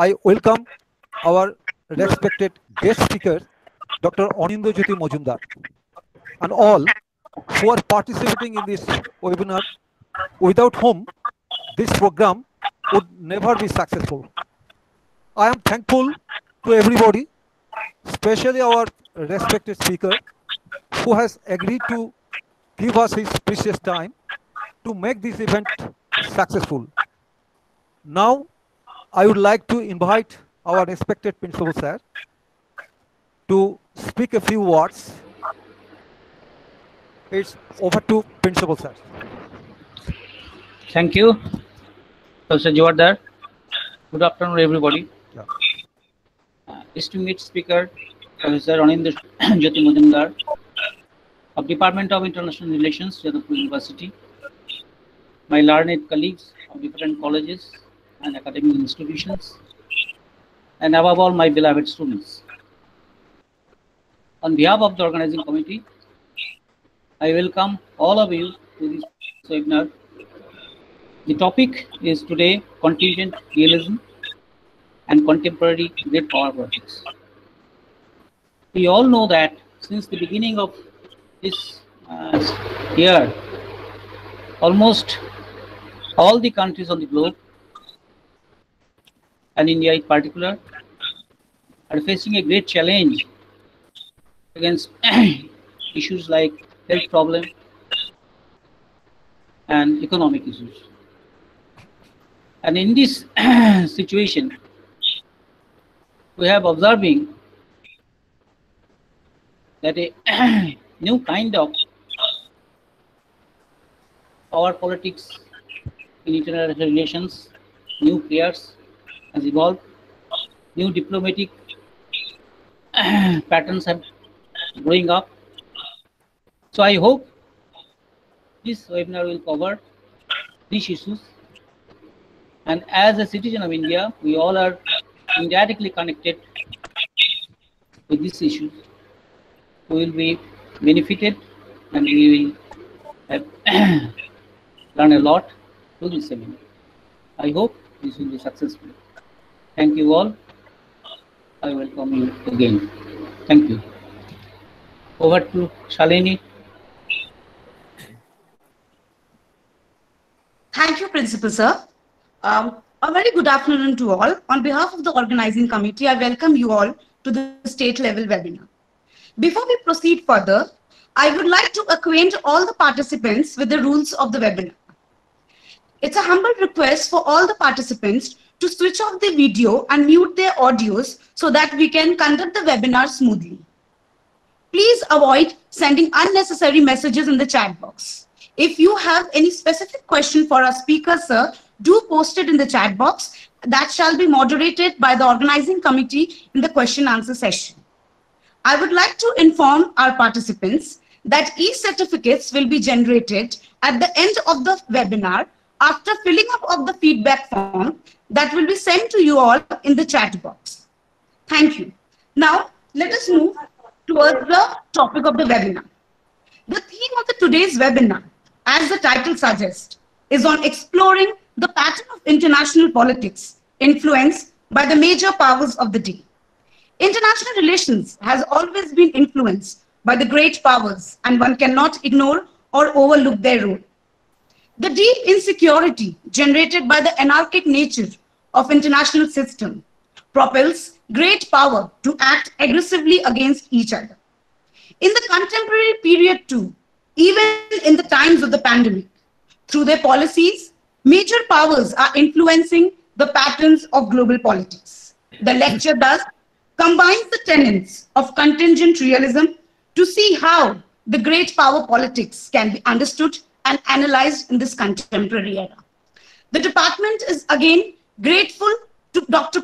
I welcome our respected guest speaker, Dr. Anindo Jyoti Majumdar, and all who are participating in this webinar, without whom this program would never be successful. I am thankful to everybody, especially our respected speaker, who has agreed to give us his precious time to make this event successful. Now, I would like to invite our respected principal sir to speak a few words. It's over to principal sir. Thank you, Professor Jawardar. Good afternoon, everybody. Yeah. Uh, Distinguished Speaker, Professor Anindra Jyoti Majumdar of Department of International Relations, Jadavpur University, my learned colleagues of different colleges and academic institutions, and above all, my beloved students. On behalf of the organizing committee, I welcome all of you to this webinar. The topic is today contingent realism and contemporary great power politics. We all know that since the beginning of this uh, year, almost all the countries on the globe, and India in particular, are facing a great challenge against issues like health problem and economic issues. And in this situation, we have observing that a new kind of power politics in international relations, new players has evolved, new diplomatic patterns are growing up. So I hope this webinar will cover these issues. And as a citizen of India, we all are indirectly connected with these issues. We will be benefited and we will learn a lot through this seminar. I hope this will be successful. Thank you all. I welcome you again. Thank you. Over to Shalini. Thank you, Principal Sir. Um, a very good afternoon to all. On behalf of the organizing committee, I welcome you all to the state level webinar. Before we proceed further, I would like to acquaint all the participants with the rules of the webinar. It's a humble request for all the participants to switch off the video and mute their audios so that we can conduct the webinar smoothly. Please avoid sending unnecessary messages in the chat box. If you have any specific question for our speaker, sir, do post it in the chat box. That shall be moderated by the organizing committee in the question answer session. I would like to inform our participants that e-certificates will be generated at the end of the webinar after filling up of the feedback form that will be sent to you all in the chat box. Thank you. Now, let us move towards the topic of the webinar. The theme of the today's webinar, as the title suggests, is on exploring the pattern of international politics influenced by the major powers of the day. International relations has always been influenced by the great powers and one cannot ignore or overlook their role. The deep insecurity generated by the anarchic nature of international system propels great power to act aggressively against each other. In the contemporary period too, even in the times of the pandemic, through their policies, major powers are influencing the patterns of global politics. The lecture thus combines the tenets of contingent realism to see how the great power politics can be understood and analyzed in this contemporary era. The department is again grateful to Dr.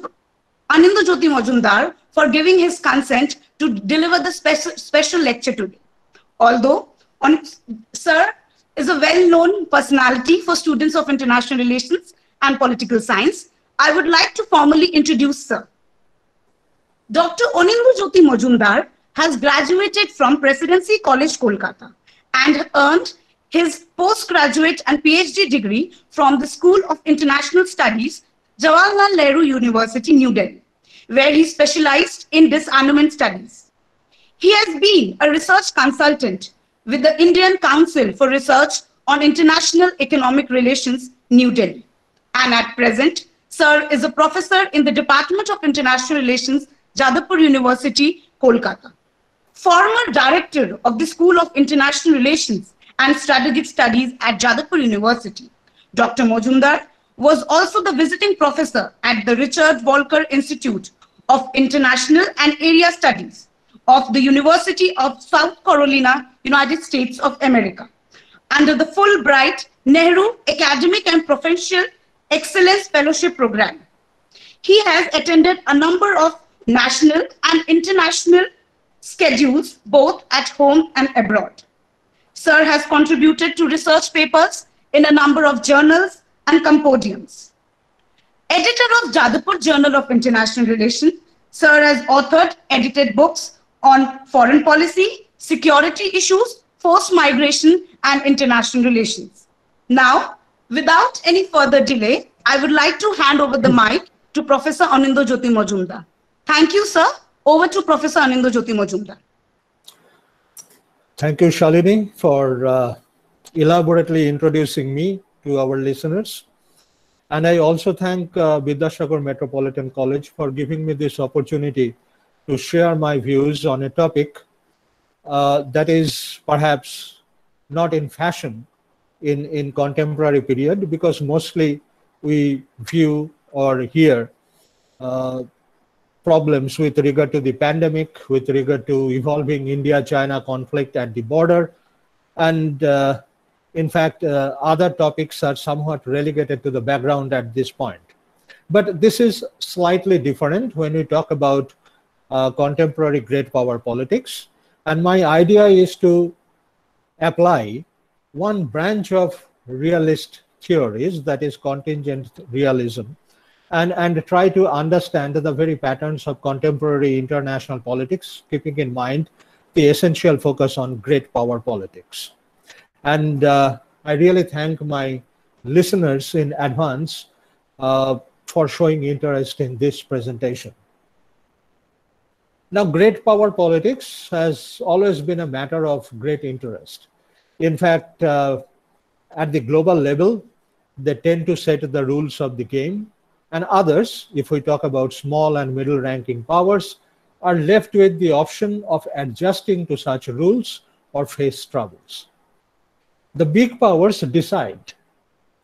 Anindo Jyoti Majumdar for giving his consent to deliver the special, special lecture today. Although on, Sir is a well-known personality for students of international relations and political science, I would like to formally introduce Sir. Dr. Anindo Jyoti Majumdar has graduated from Presidency College, Kolkata and earned his postgraduate and PhD degree from the School of International Studies, Jawaharlal Nehru University, New Delhi, where he specialized in disarmament studies. He has been a research consultant with the Indian Council for Research on International Economic Relations, New Delhi. And at present, Sir is a professor in the Department of International Relations, Jadavpur University, Kolkata. Former director of the School of International Relations and Strategic Studies at Jadavpur University, Dr. Majumdar was also the visiting professor at the Richard Walker Institute of International and Area Studies of the University of South Carolina, United States of America, under the Fulbright Nehru Academic and Professional Excellence Fellowship Program. He has attended a number of national and international schedules, both at home and abroad. Sir has contributed to research papers in a number of journals and compodiums. Editor of Jadavpur Journal of International Relations, Sir has authored, edited books on foreign policy, security issues, forced migration, and international relations. Now, without any further delay, I would like to hand over the mic to Professor Anindo Jyoti Majumdar. Thank you, sir. Over to Professor Anindo Jyoti Majumdar. Thank you, Shalini, for uh, elaborately introducing me to our listeners. And I also thank uh, Vidyasagar Metropolitan College for giving me this opportunity to share my views on a topic uh, that is perhaps not in fashion in, in contemporary period because mostly we view or hear uh, problems with regard to the pandemic, with regard to evolving India-China conflict at the border, and uh, in fact, uh, other topics are somewhat relegated to the background at this point. But this is slightly different when we talk about uh, contemporary great power politics. And my idea is to apply one branch of realist theories, that is contingent realism, and, and try to understand the very patterns of contemporary international politics, keeping in mind the essential focus on great power politics. And uh, I really thank my listeners in advance uh, for showing interest in this presentation. Now, great power politics has always been a matter of great interest. In fact, uh, at the global level, they tend to set the rules of the game, and others, if we talk about small and middle ranking powers, are left with the option of adjusting to such rules or face troubles. The big powers decide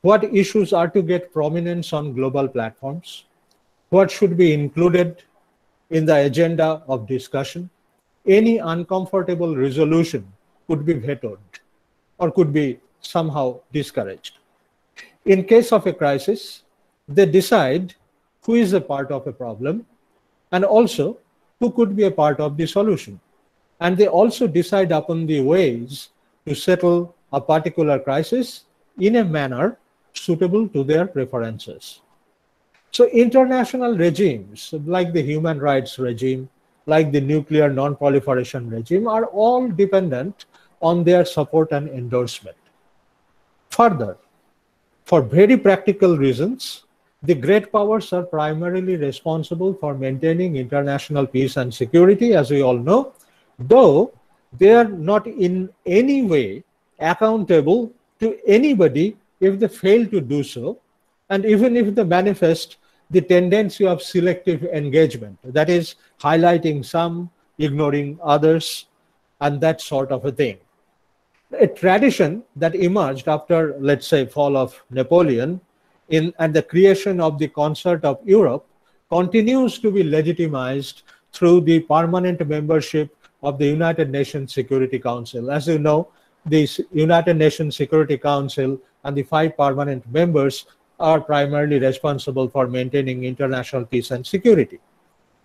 what issues are to get prominence on global platforms, what should be included in the agenda of discussion. Any uncomfortable resolution could be vetoed or could be somehow discouraged. In case of a crisis, they decide who is a part of a problem and also who could be a part of the solution. And they also decide upon the ways to settle a particular crisis in a manner suitable to their preferences. So international regimes like the human rights regime, like the nuclear non-proliferation regime are all dependent on their support and endorsement. Further, for very practical reasons, the great powers are primarily responsible for maintaining international peace and security, as we all know, though they are not in any way accountable to anybody if they fail to do so, and even if they manifest the tendency of selective engagement, that is, highlighting some, ignoring others, and that sort of a thing. A tradition that emerged after, let's say, fall of Napoleon in, and the creation of the concert of Europe continues to be legitimized through the permanent membership of the United Nations Security Council. As you know, the United Nations Security Council and the five permanent members are primarily responsible for maintaining international peace and security.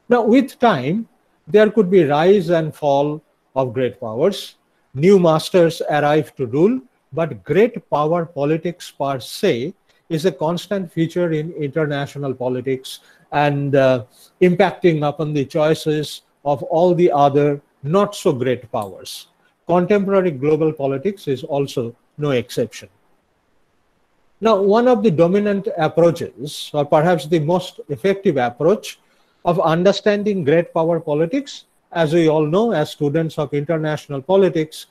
Now, with time, there could be rise and fall of great powers new masters arrive to rule, but great power politics per se is a constant feature in international politics and uh, impacting upon the choices of all the other not so great powers. Contemporary global politics is also no exception. Now, one of the dominant approaches, or perhaps the most effective approach of understanding great power politics, as we all know as students of international politics,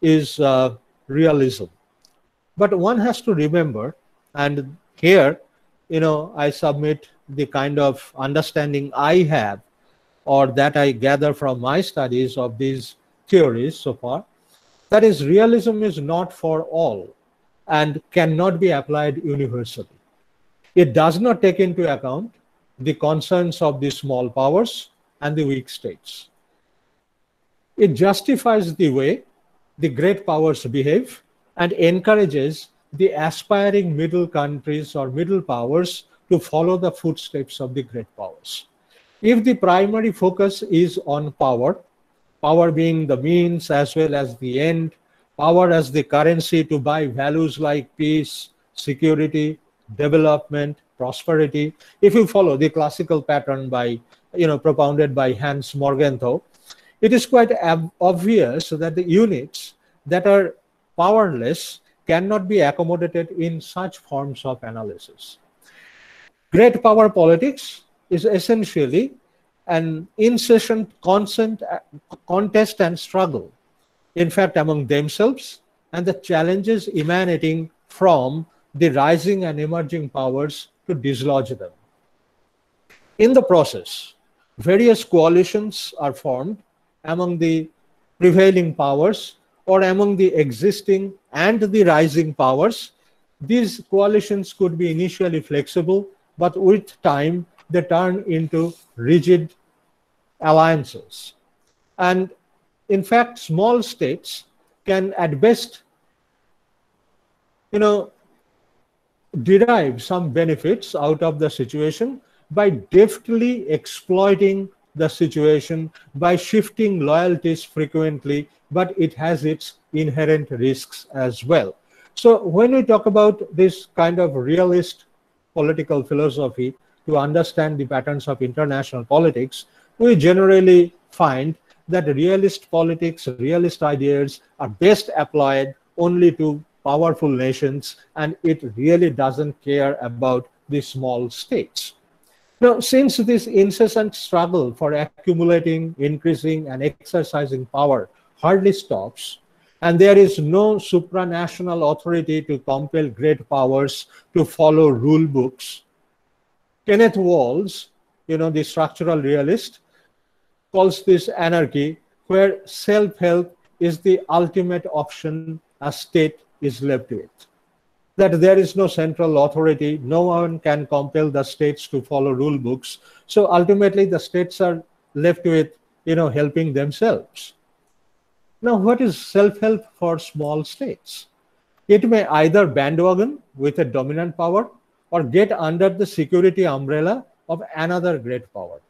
is uh, realism. But one has to remember, and here, you know, I submit the kind of understanding I have or that I gather from my studies of these theories so far, that is, realism is not for all and cannot be applied universally. It does not take into account the concerns of the small powers and the weak states. It justifies the way the great powers behave and encourages the aspiring middle countries or middle powers to follow the footsteps of the great powers. If the primary focus is on power, power being the means as well as the end, power as the currency to buy values like peace, security, development, prosperity. If you follow the classical pattern by, you know, propounded by Hans Morgenthau, it is quite obvious that the units that are powerless cannot be accommodated in such forms of analysis. Great power politics is essentially an incessant constant uh, contest and struggle, in fact, among themselves and the challenges emanating from the rising and emerging powers to dislodge them. In the process, various coalitions are formed among the prevailing powers or among the existing and the rising powers. These coalitions could be initially flexible, but with time they turn into rigid alliances. And in fact, small states can at best, you know, derive some benefits out of the situation by deftly exploiting the situation by shifting loyalties frequently, but it has its inherent risks as well. So when we talk about this kind of realist political philosophy to understand the patterns of international politics, we generally find that realist politics, realist ideas are best applied only to powerful nations and it really doesn't care about the small states. Now, since this incessant struggle for accumulating, increasing, and exercising power hardly stops, and there is no supranational authority to compel great powers to follow rule books, Kenneth Waltz, you know, the structural realist, calls this anarchy, where self-help is the ultimate option a state is left with that there is no central authority. No one can compel the states to follow rule books. So ultimately, the states are left with, you know, helping themselves. Now, what is self-help for small states? It may either bandwagon with a dominant power or get under the security umbrella of another great power.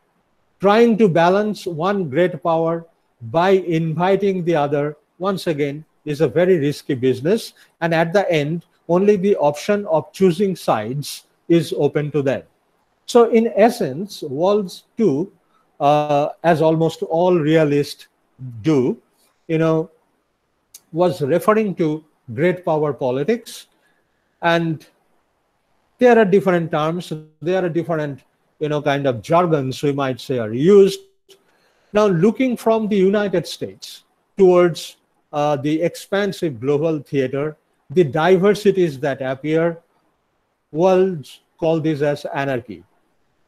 Trying to balance one great power by inviting the other, once again, is a very risky business. And at the end, only the option of choosing sides is open to them. So in essence, Waltz too, uh, as almost all realists do, you know, was referring to great power politics. And there are different terms, there are different, you know, kind of jargons we might say are used. Now, looking from the United States towards uh, the expansive global theater the diversities that appear, Waltz call this as anarchy.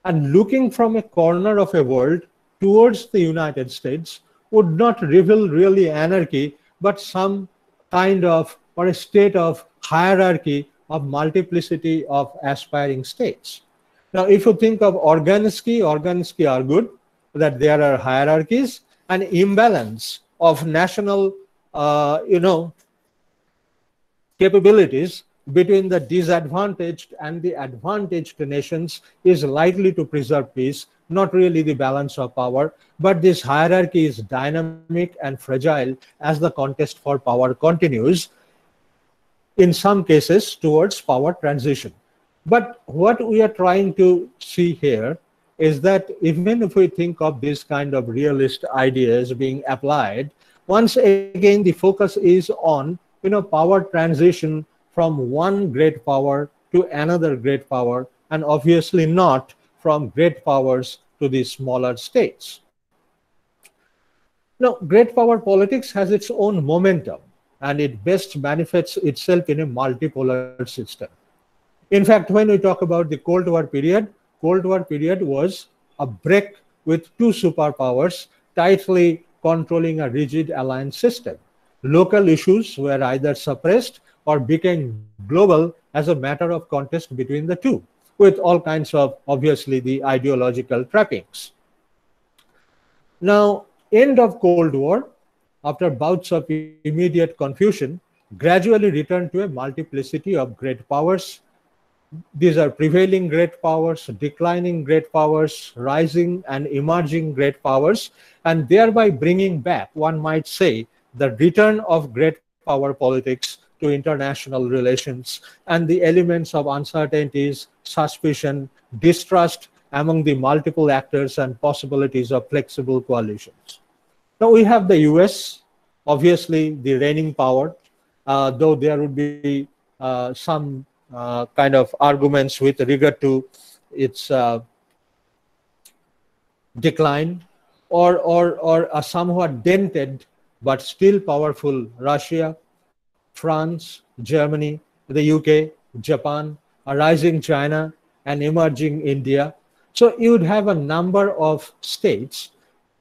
And looking from a corner of a world towards the United States would not reveal really anarchy, but some kind of or a state of hierarchy of multiplicity of aspiring states. Now, if you think of Organski, Organski argued that there are hierarchies and imbalance of national, uh, you know, capabilities between the disadvantaged and the advantaged nations is likely to preserve peace, not really the balance of power, but this hierarchy is dynamic and fragile as the contest for power continues, in some cases towards power transition. But what we are trying to see here is that even if we think of this kind of realist ideas being applied, once again the focus is on you know, power transition from one great power to another great power, and obviously not from great powers to the smaller states. Now, great power politics has its own momentum and it best manifests itself in a multipolar system. In fact, when we talk about the Cold War period, Cold War period was a break with two superpowers tightly controlling a rigid alliance system. Local issues were either suppressed or became global as a matter of contest between the two, with all kinds of, obviously, the ideological trappings. Now, end of Cold War, after bouts of immediate confusion, gradually returned to a multiplicity of great powers. These are prevailing great powers, declining great powers, rising and emerging great powers, and thereby bringing back, one might say, the return of great power politics to international relations and the elements of uncertainties, suspicion, distrust among the multiple actors and possibilities of flexible coalitions. Now we have the US, obviously the reigning power, uh, though there would be uh, some uh, kind of arguments with regard to its uh, decline or, or, or a somewhat dented but still powerful Russia, France, Germany, the UK, Japan, a rising China, and emerging India. So you would have a number of states,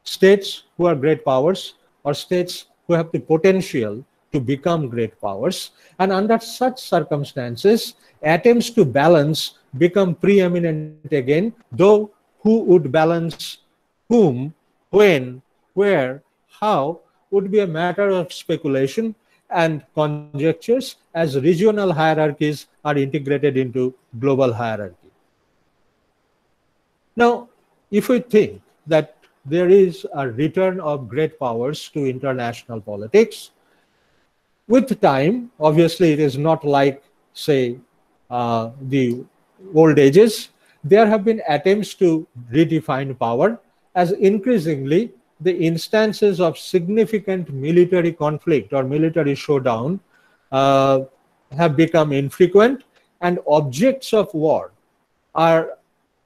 states who are great powers or states who have the potential to become great powers. And under such circumstances, attempts to balance become preeminent again, though who would balance whom, when, where, how would be a matter of speculation and conjectures as regional hierarchies are integrated into global hierarchy. Now, if we think that there is a return of great powers to international politics, with time, obviously it is not like, say, uh, the old ages, there have been attempts to redefine power as increasingly the instances of significant military conflict or military showdown uh, have become infrequent and objects of war are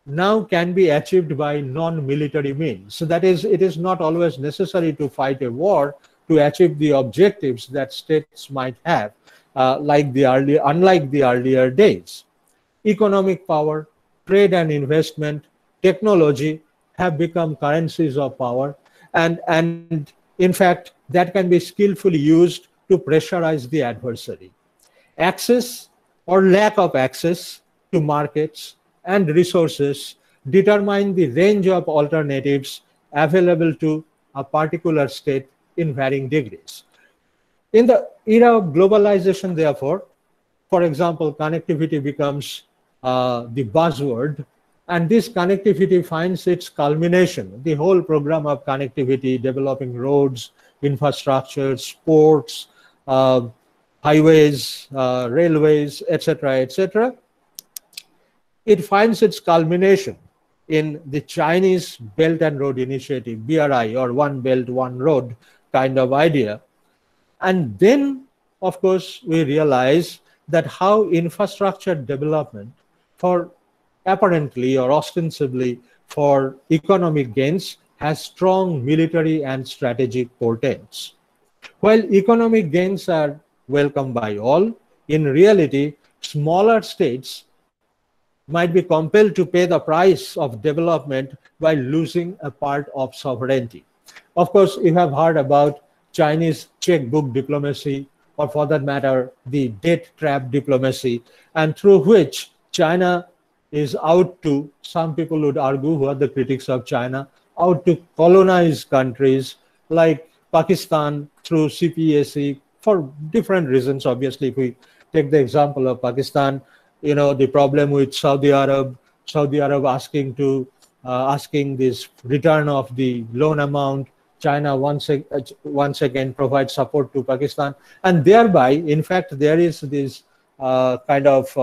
now can be achieved by non-military means. So that is, it is not always necessary to fight a war to achieve the objectives that states might have, uh, like the early, unlike the earlier days. Economic power, trade and investment, technology have become currencies of power and, and in fact, that can be skillfully used to pressurize the adversary. Access or lack of access to markets and resources determine the range of alternatives available to a particular state in varying degrees. In the era of globalization, therefore, for example, connectivity becomes uh, the buzzword and this connectivity finds its culmination. The whole program of connectivity, developing roads, infrastructure, ports, uh, highways, uh, railways, etc., etc. It finds its culmination in the Chinese Belt and Road Initiative, BRI, or One Belt, One Road kind of idea. And then, of course, we realize that how infrastructure development for apparently or ostensibly for economic gains has strong military and strategic portents. While economic gains are welcomed by all, in reality, smaller states might be compelled to pay the price of development by losing a part of sovereignty. Of course, you have heard about Chinese checkbook diplomacy, or for that matter, the debt trap diplomacy, and through which China is out to, some people would argue, who are the critics of China, out to colonize countries like Pakistan through CPEC for different reasons. Obviously, if we take the example of Pakistan, you know, the problem with Saudi Arab, Saudi Arab asking to uh, asking this return of the loan amount, China once, uh, once again provides support to Pakistan. And thereby, in fact, there is this uh, kind of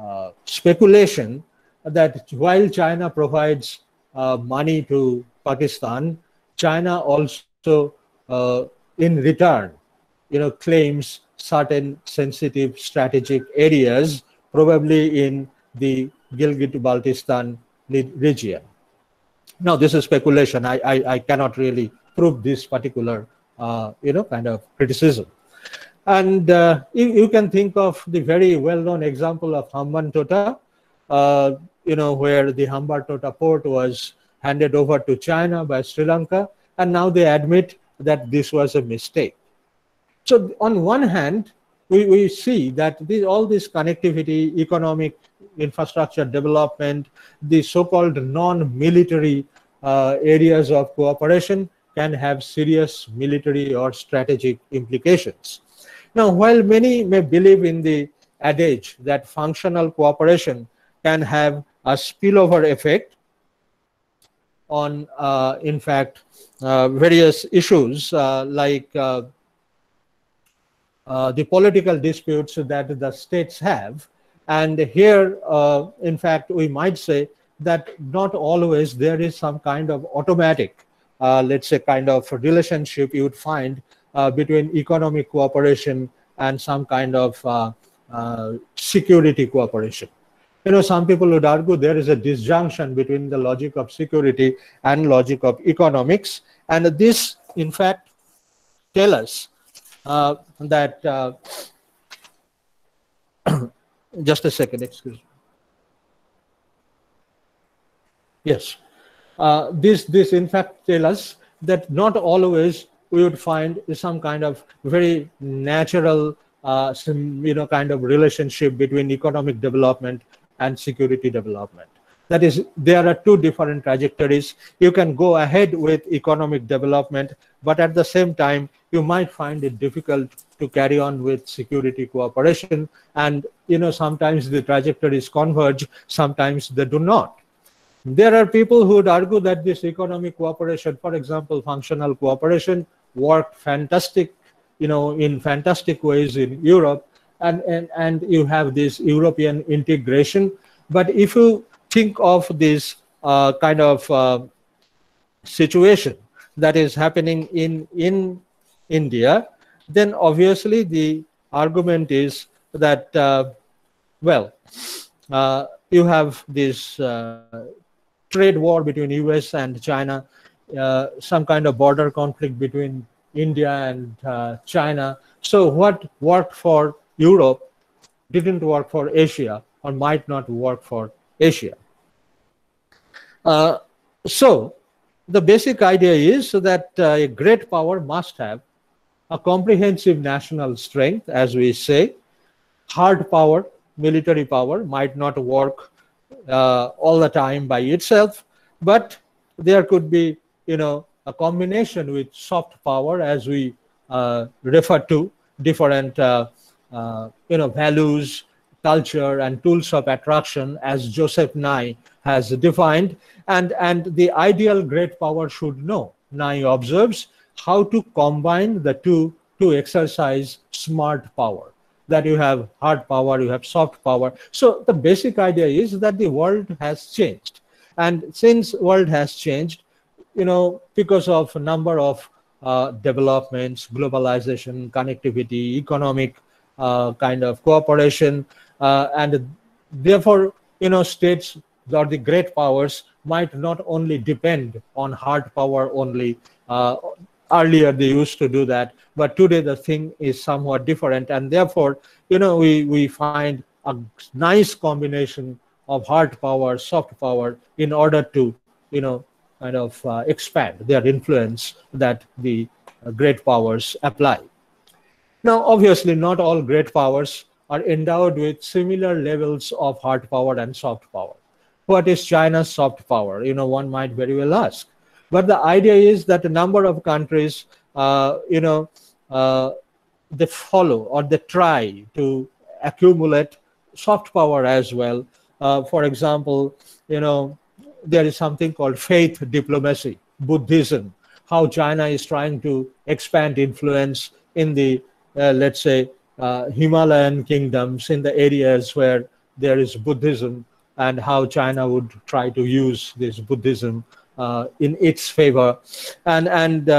uh, speculation that while China provides uh, money to Pakistan, China also, uh, in return, you know, claims certain sensitive strategic areas, probably in the Gilgit-Baltistan region. Now, this is speculation. I, I, I cannot really prove this particular, uh, you know, kind of criticism. And uh, you, you, can think of the very well-known example of Hambantota, uh, you know, where the Hambantota port was handed over to China by Sri Lanka, and now they admit that this was a mistake. So on one hand, we, we see that all this connectivity, economic infrastructure development, the so-called non-military uh, areas of cooperation can have serious military or strategic implications. Now, while many may believe in the adage that functional cooperation can have a spillover effect on, uh, in fact, uh, various issues uh, like uh, uh, the political disputes that the states have. And here, uh, in fact, we might say that not always there is some kind of automatic, let's say, kind of relationship you would find between economic cooperation and some kind of security cooperation you know, some people would argue there is a disjunction between the logic of security and logic of economics. And this, in fact, tell us uh, that, uh, just a second, excuse me. Yes. Uh, this, this, in fact, tell us that not always we would find some kind of very natural, uh, some, you know, kind of relationship between economic development and security development. That is, there are two different trajectories. You can go ahead with economic development, but at the same time, you might find it difficult to carry on with security cooperation. And, you know, sometimes the trajectories converge, sometimes they do not. There are people who would argue that this economic cooperation, for example, functional cooperation, worked fantastic, you know, in fantastic ways in Europe, and, and, and you have this European integration. But if you think of this uh, kind of uh, situation that is happening in, in India, then obviously the argument is that, uh, well, uh, you have this uh, trade war between US and China, some kind of border conflict between India and China. So what worked for Europe didn't work for Asia or might not work for Asia. Uh, so the basic idea is that uh, a great power must have a comprehensive national strength, as we say. Hard power, military power, might not work uh, all the time by itself, but there could be, you know, a combination with soft power, as we uh, refer to different uh, uh, you know, values, culture, and tools of attraction, as Joseph Nye has defined. And, and the ideal great power should know, Nye observes, how to combine the two to exercise smart power that you have hard power, you have soft power. So the basic idea is that the world has changed. And since world has changed, you know, because of a number of uh, developments, globalization, connectivity, economic uh, kind of cooperation, uh, and therefore, you know, states or the great powers might not only depend on hard power only. Uh, earlier they used to do that, but today the thing is somewhat different, and therefore, you know, we we find a nice combination of hard power, soft power, in order to, you know, kind of uh, expand their influence that the uh, great powers apply. Now, obviously, not all great powers are endowed with similar levels of hard power and soft power. What is China's soft power? You know, one might very well ask. But the idea is that a number of countries, uh, you know, uh, they follow or they try to accumulate soft power as well. Uh, for example, you know, there is something called faith diplomacy, Buddhism, how China is trying to expand influence in the uh, let's say, uh, Himalayan kingdoms in the areas where there is Buddhism and how China would try to use this Buddhism uh, in its favor. And, and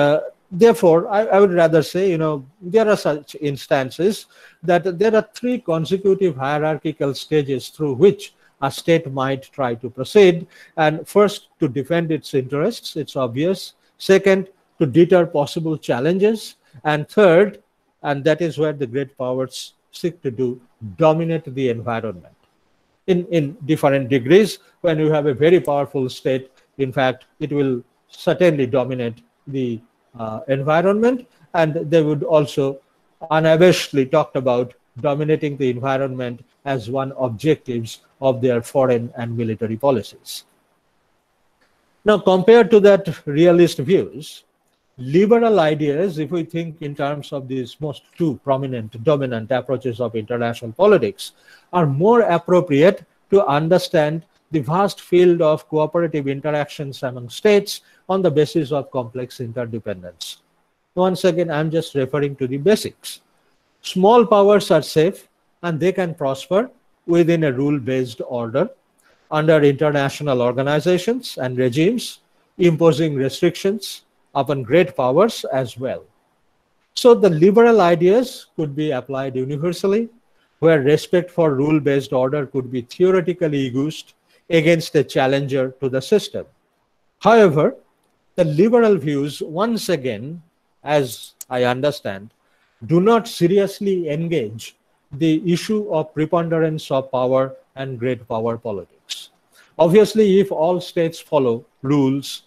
therefore, I, I, would rather say, you know, there are such instances that there are three consecutive hierarchical stages through which a state might try to proceed. And first, to defend its interests, it's obvious. Second, to deter possible challenges. And third, and that is where the great powers seek to do, dominate the environment. In, in different degrees, when you have a very powerful state, in fact, it will certainly dominate the uh, environment. And they would also unabashedly talked about dominating the environment as one objectives of their foreign and military policies. Now, compared to that realist views, liberal ideas, if we think in terms of these most two prominent, dominant approaches of international politics, are more appropriate to understand the vast field of cooperative interactions among states on the basis of complex interdependence. Once again, I'm just referring to the basics. Small powers are safe and they can prosper within a rule-based order under international organizations and regimes, imposing restrictions upon great powers as well. So the liberal ideas could be applied universally, where respect for rule-based order could be theoretically used against a challenger to the system. However, the liberal views, once again, as I understand, do not seriously engage the issue of preponderance of power and great power politics. Obviously, if all states follow rules,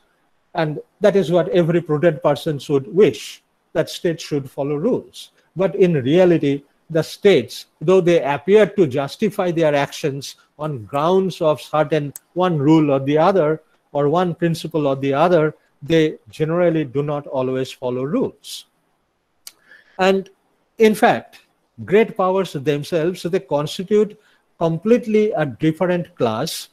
and that is what every prudent person should wish, that states should follow rules. But in reality, the states, though they appear to justify their actions on grounds of certain one rule or the other, or one principle or the other, they generally do not always follow rules. And in fact, great powers themselves, they constitute completely a different class.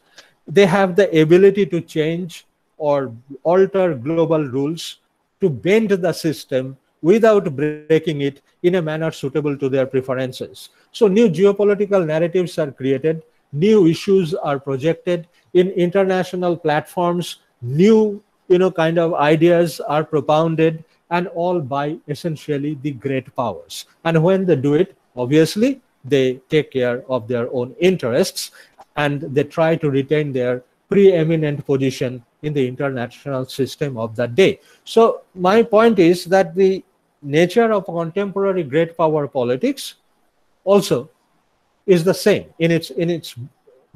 They have the ability to change or alter global rules to bend the system without breaking it in a manner suitable to their preferences. So new geopolitical narratives are created, new issues are projected in international platforms, new you know kind of ideas are propounded and all by essentially the great powers. And when they do it, obviously they take care of their own interests and they try to retain their preeminent position in the international system of that day. So my point is that the nature of contemporary great power politics also is the same in its in its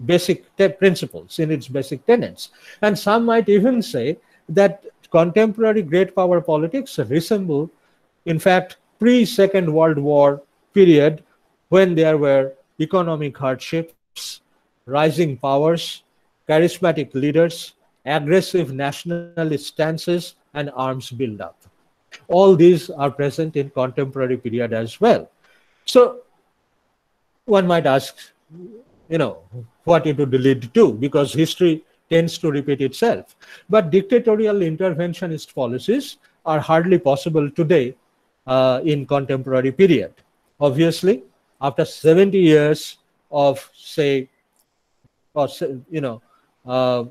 basic principles in its basic tenets and some might even say that contemporary great power politics resemble in fact pre second world war period when there were economic hardships rising powers charismatic leaders aggressive nationalist stances and arms buildup all these are present in contemporary period as well. So one might ask, you know, what it would lead to because history tends to repeat itself. But dictatorial interventionist policies are hardly possible today uh, in contemporary period. Obviously, after 70 years of, say, or, you know, uh,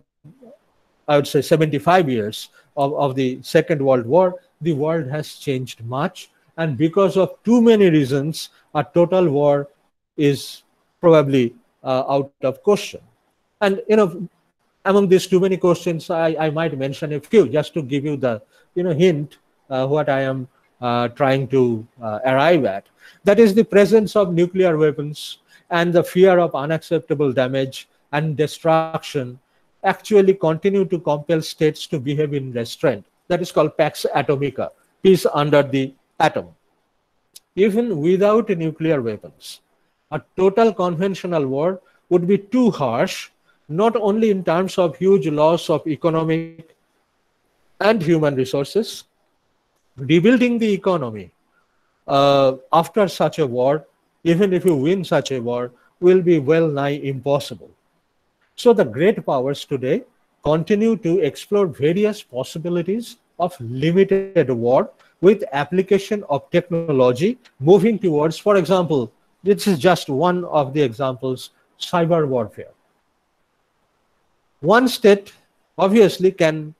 I would say 75 years of, of the Second World War, the world has changed much. And because of too many reasons, a total war is probably uh, out of question. And, you know, among these too many questions, I, I might mention a few just to give you the, you know, hint uh, what I am trying to uh, arrive at. That is the presence of nuclear weapons and the fear of unacceptable damage and destruction actually continue to compel states to behave in restraint that is called Pax Atomica, peace under the atom. Even without nuclear weapons, a total conventional war would be too harsh, not only in terms of huge loss of economic and human resources, rebuilding the economy uh, after such a war, even if you win such a war, will be well nigh impossible. So the great powers today continue to explore various possibilities of limited war with application of technology moving towards, for example, this is just one of the examples, cyber warfare. One state obviously can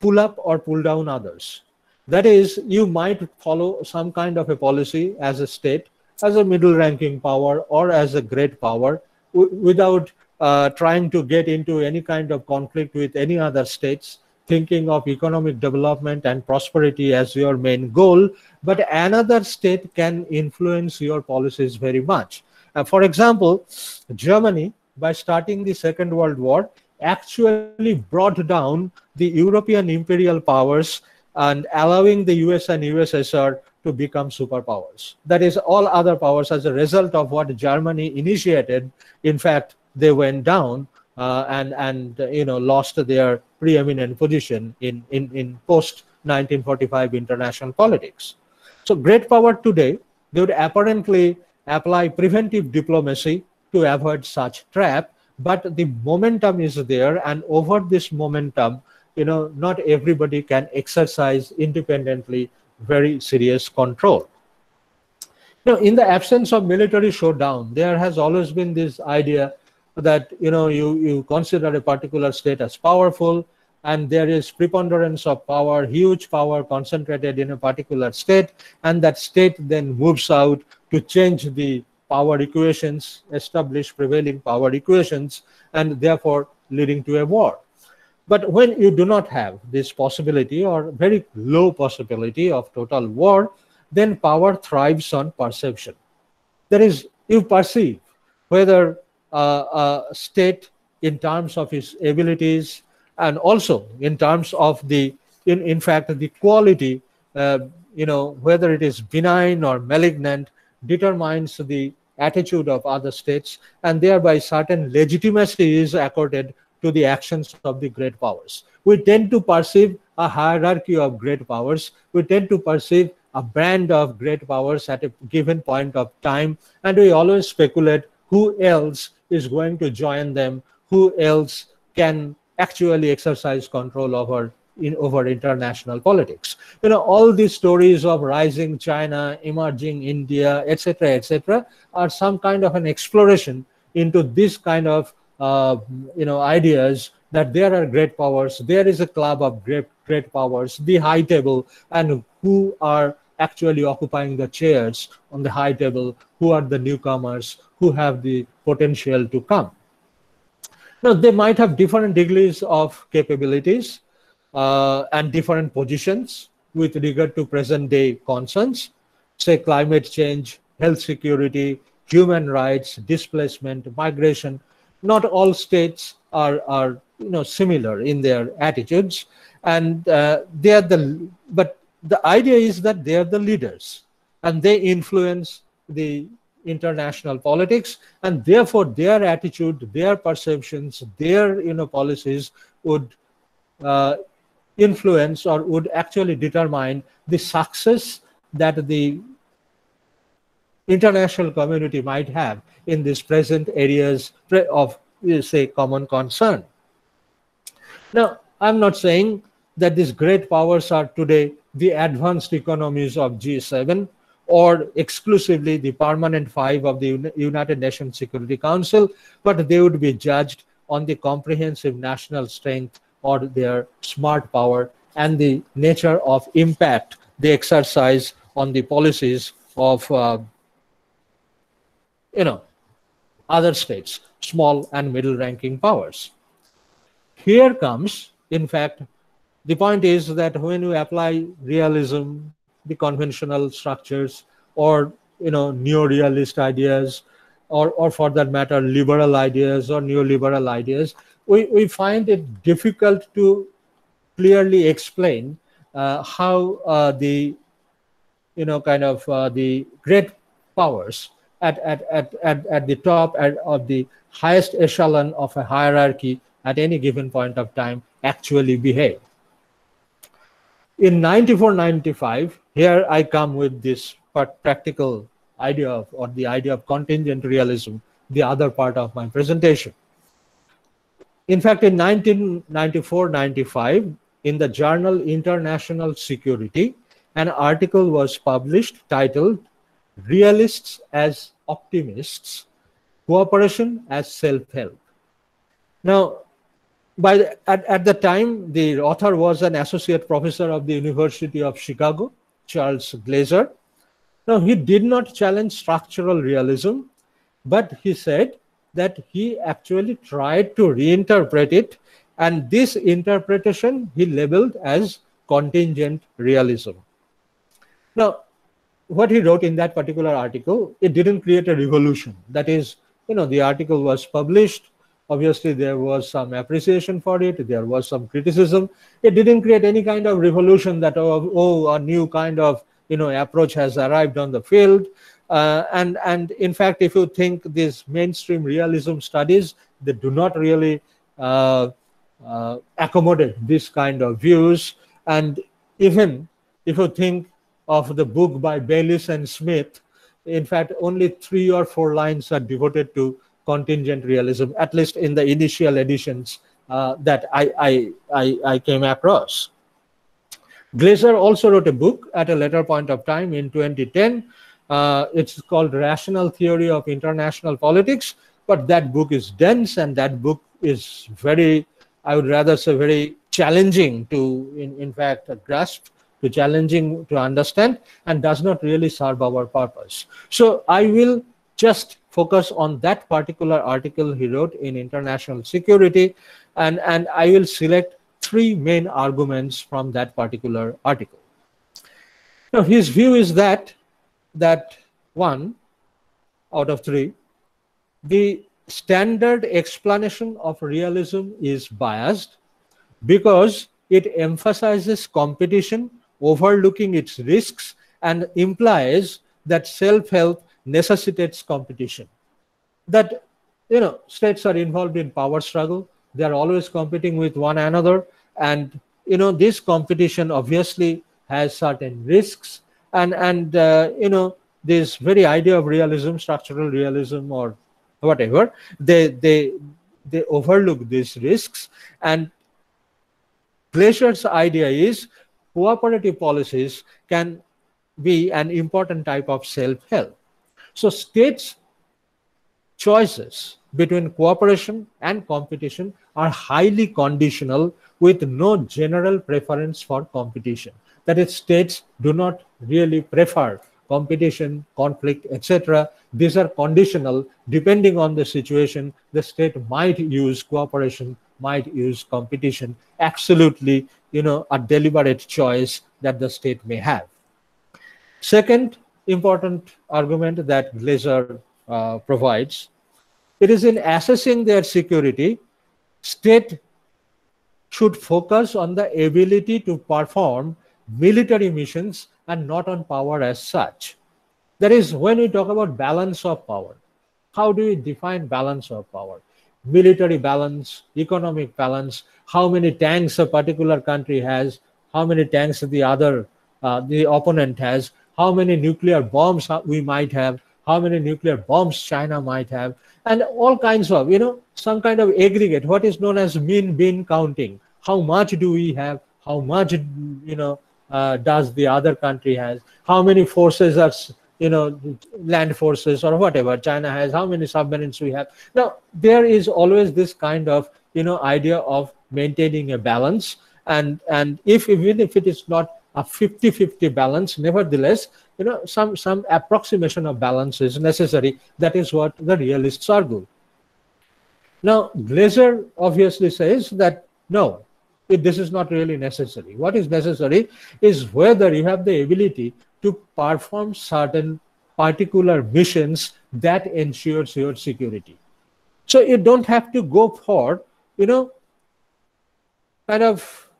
pull up or pull down others. That is, you might follow some kind of a policy as a state, as a middle ranking power, or as a great power without uh, trying to get into any kind of conflict with any other states, thinking of economic development and prosperity as your main goal. But another state can influence your policies very much. Uh, for example, Germany, by starting the Second World War, actually brought down the European imperial powers and allowing the US and USSR to become superpowers. That is, all other powers, as a result of what Germany initiated, in fact, they went down uh, and and you know lost their preeminent position in in, in post 1945 international politics. So great power today they would apparently apply preventive diplomacy to avoid such trap, but the momentum is there, and over this momentum, you know, not everybody can exercise independently very serious control. Now, in the absence of military showdown, there has always been this idea that you know you you consider a particular state as powerful, and there is preponderance of power, huge power concentrated in a particular state, and that state then moves out to change the power equations, establish prevailing power equations, and therefore leading to a war. But when you do not have this possibility or very low possibility of total war, then power thrives on perception. That is, you perceive whether uh, a state in terms of its abilities and also in terms of the, in, in fact, the quality, uh, you know, whether it is benign or malignant, determines the attitude of other states and thereby certain legitimacy is accorded to the actions of the great powers. We tend to perceive a hierarchy of great powers. We tend to perceive a band of great powers at a given point of time, and we always speculate who else is going to join them, who else can actually exercise control over in over international politics. You know, all these stories of rising China, emerging India, etc., etc., are some kind of an exploration into this kind of uh, you know ideas that there are great powers there is a club of great great powers the high table and who are actually occupying the chairs on the high table who are the newcomers who have the potential to come. Now they might have different degrees of capabilities uh, and different positions with regard to present day concerns say climate change health security human rights displacement migration not all states are are you know similar in their attitudes. And uh, they are the but the idea is that they are the leaders and they influence the international politics. And therefore their attitude their perceptions their you know policies would uh, influence or would actually determine the success that the international community might have in these present areas of, say, common concern. Now, I'm not saying that these great powers are today the advanced economies of G7 or exclusively the permanent five of the United Nations Security Council, but they would be judged on the comprehensive national strength or their smart power and the nature of impact they exercise on the policies of uh, you know, other states, small and middle ranking powers. Here comes, in fact, the point is that when you apply realism, the conventional structures, or you know, neo-realist ideas, or, or for that matter, liberal ideas or neoliberal ideas, we, we find it difficult to clearly explain uh, how uh, the you know kind of uh, the great powers at, at, at, at, at the top at, of the highest echelon of a hierarchy at any given point of time actually behave. In 94-95, here I come with this practical idea of, or the idea of contingent realism, the other part of my presentation. In fact, in 1994-95, in the journal International Security, an article was published titled Realists as optimists, cooperation as self-help. Now, by the, at, at the time, the author was an associate professor of the University of Chicago, Charles Glaser. Now, he did not challenge structural realism, but he said that he actually tried to reinterpret it, and this interpretation he labeled as contingent realism. Now, what he wrote in that particular article, it didn't create a revolution. That is, you know, the article was published. Obviously, there was some appreciation for it. There was some criticism. It didn't create any kind of revolution that, oh, oh a new kind of, you know, approach has arrived on the field. Uh, and, and in fact, if you think these mainstream realism studies, they do not really uh, uh, accommodate this kind of views. And even if you think of the book by Baylis and Smith, in fact, only three or four lines are devoted to contingent realism, at least in the initial editions uh, that I, I, I, I, came across. Glaser also wrote a book at a later point of time in 2010. Uh, it's called Rational Theory of International Politics, but that book is dense and that book is very, I would rather say, very challenging to, in, in fact, grasp too challenging to understand and does not really serve our purpose. So I will just focus on that particular article he wrote in International Security and, and I will select three main arguments from that particular article. Now his view is that, that one out of three, the standard explanation of realism is biased because it emphasizes competition overlooking its risks and implies that self-help necessitates competition. That, you know, states are involved in power struggle. They are always competing with one another. And, you know, this competition obviously has certain risks. And, and uh, you know, this very idea of realism, structural realism or whatever, they, they, they overlook these risks. And Glaser's idea is cooperative policies can be an important type of self-help. So states' choices between cooperation and competition are highly conditional with no general preference for competition. That is, states do not really prefer competition, conflict, etc. These are conditional. Depending on the situation, the state might use cooperation, might use competition. Absolutely you know, a deliberate choice that the state may have. Second important argument that Glaser uh, provides, it is in assessing their security, state should focus on the ability to perform military missions and not on power as such. That is, when we talk about balance of power, how do we define balance of power? Military balance, economic balance, how many tanks a particular country has, how many tanks the other, uh, the opponent has, how many nuclear bombs we might have, how many nuclear bombs China might have, and all kinds of, you know, some kind of aggregate, what is known as mean bin counting. How much do we have? How much, you know, uh, does the other country has? How many forces are, you know, land forces or whatever China has? How many submarines we have? Now, there is always this kind of, you know, idea of maintaining a balance. And, and if even if it is not a 50-50 balance, nevertheless, you know, some, some approximation of balance is necessary. That is what the realists argue. Now, Glaser obviously says that no, it, this is not really necessary. What is necessary is whether you have the ability to perform certain particular missions that ensures your security. So you don't have to go for, you know, kind of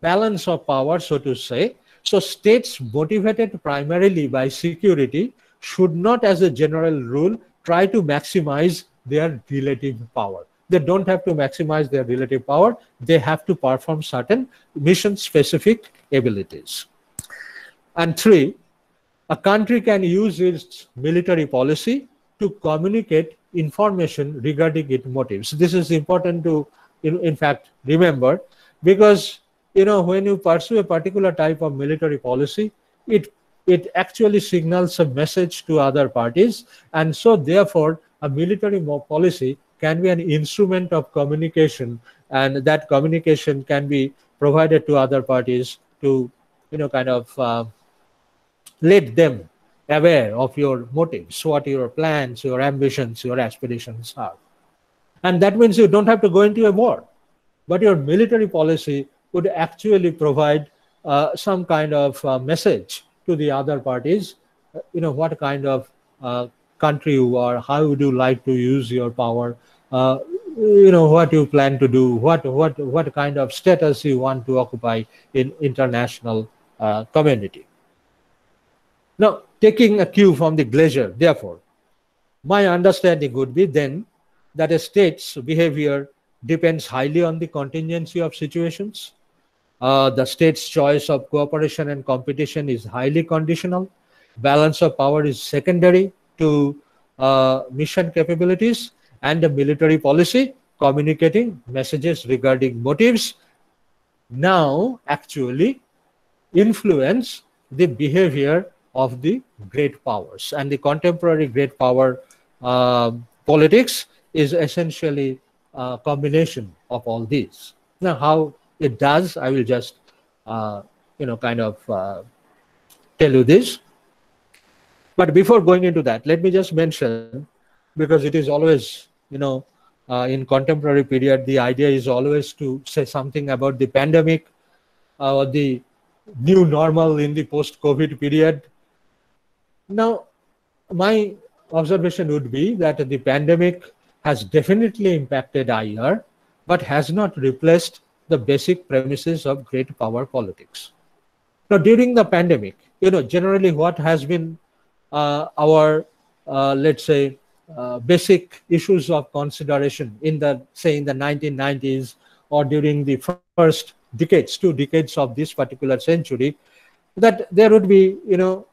balance of power, so to say. So states motivated primarily by security should not, as a general rule, try to maximize their relative power. They don't have to maximize their relative power. They have to perform certain mission-specific abilities. And three, a country can use its military policy to communicate information regarding its motives. This is important to in, in fact remember because you know when you pursue a particular type of military policy it it actually signals a message to other parties and so therefore a military policy can be an instrument of communication and that communication can be provided to other parties to you know kind of uh, let them aware of your motives what your plans your ambitions your aspirations are. And that means you don't have to go into a war but your military policy would actually provide uh, some kind of uh, message to the other parties. Uh, you know what kind of uh, country you are how would you like to use your power? Uh, you know what you plan to do what what what kind of status you want to occupy in international uh, community now taking a cue from the Glaser therefore my understanding would be then that a state's behavior depends highly on the contingency of situations. Uh, the state's choice of cooperation and competition is highly conditional. Balance of power is secondary to uh, mission capabilities and the military policy communicating messages regarding motives. Now actually influence the behavior of the great powers. And the contemporary great power uh, politics is essentially a combination of all these. Now how it does i will just uh, you know kind of uh, tell you this. But before going into that let me just mention because it is always you know uh, in contemporary period the idea is always to say something about the pandemic uh, or the new normal in the post covid period now my observation would be that the pandemic has definitely impacted IR, but has not replaced the basic premises of great power politics. Now, during the pandemic, you know, generally what has been uh, our, uh, let's say, uh, basic issues of consideration in the say in the 1990s or during the first decades two decades of this particular century that there would be you know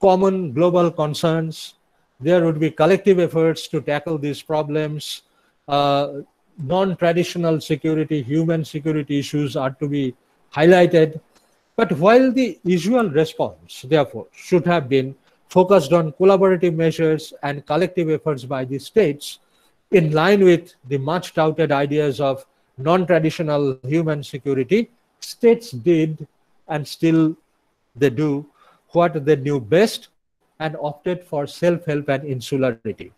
common global concerns there would be collective efforts to tackle these problems. Uh, non-traditional security human security issues are to be highlighted. But while the usual response therefore should have been focused on collaborative measures and collective efforts by the states in line with the much touted ideas of non-traditional human security states did and still they do what they knew best and opted for self-help and insularity.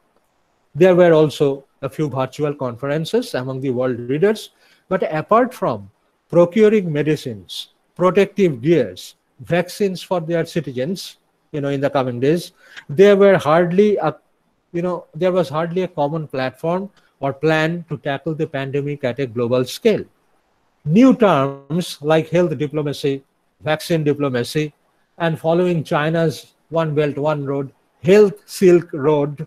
There were also a few virtual conferences among the world leaders but apart from procuring medicines protective gears vaccines for their citizens you know in the coming days there were hardly a you know there was hardly a common platform or plan to tackle the pandemic at a global scale. New terms like health diplomacy vaccine diplomacy and following china's one belt one road health silk road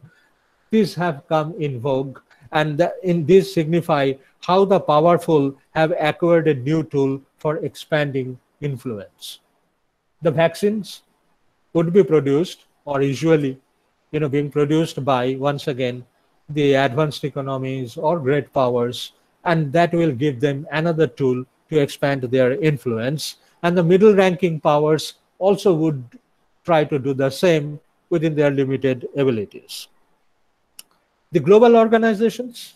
these have come in vogue. And in this signify how the powerful have acquired a new tool for expanding influence. The vaccines would be produced or usually you know being produced by once again the advanced economies or great powers and that will give them another tool to expand their influence. And the middle ranking powers also would try to do the same within their limited abilities. The global organizations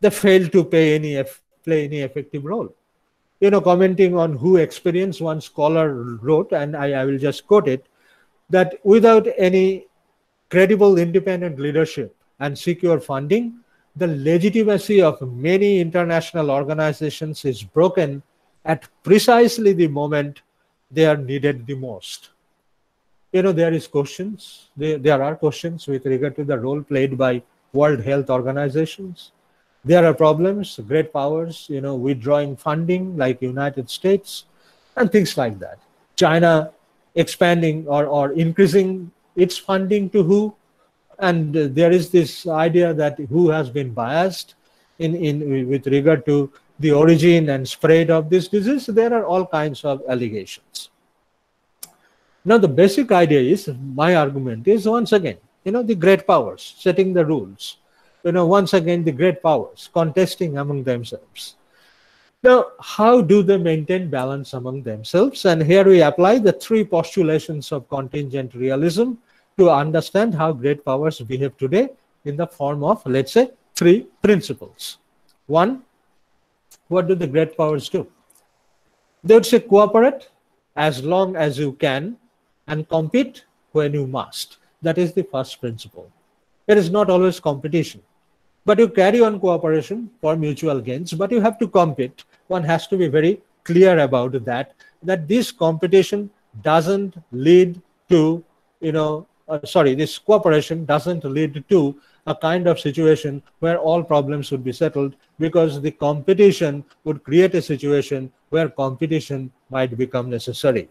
they fail to any play any effective role. You know commenting on WHO experience one scholar wrote and I, I will just quote it that without any credible independent leadership and secure funding, the legitimacy of many international organizations is broken at precisely the moment they are needed the most. You know, there is questions, there, there are questions with regard to the role played by World Health Organizations. There are problems, great powers, you know, withdrawing funding like United States and things like that. China expanding or, or increasing its funding to WHO and there is this idea that WHO has been biased in, in with regard to the origin and spread of this disease there are all kinds of allegations now the basic idea is my argument is once again you know the great powers setting the rules you know once again the great powers contesting among themselves now, how do they maintain balance among themselves? And here we apply the three postulations of contingent realism to understand how great powers behave today in the form of, let's say, three principles. One, what do the great powers do? They would say cooperate as long as you can and compete when you must. That is the first principle. It is not always competition. But you carry on cooperation for mutual gains, but you have to compete. One has to be very clear about that, that this competition doesn't lead to, you know, uh, sorry, this cooperation doesn't lead to a kind of situation where all problems would be settled because the competition would create a situation where competition might become necessary.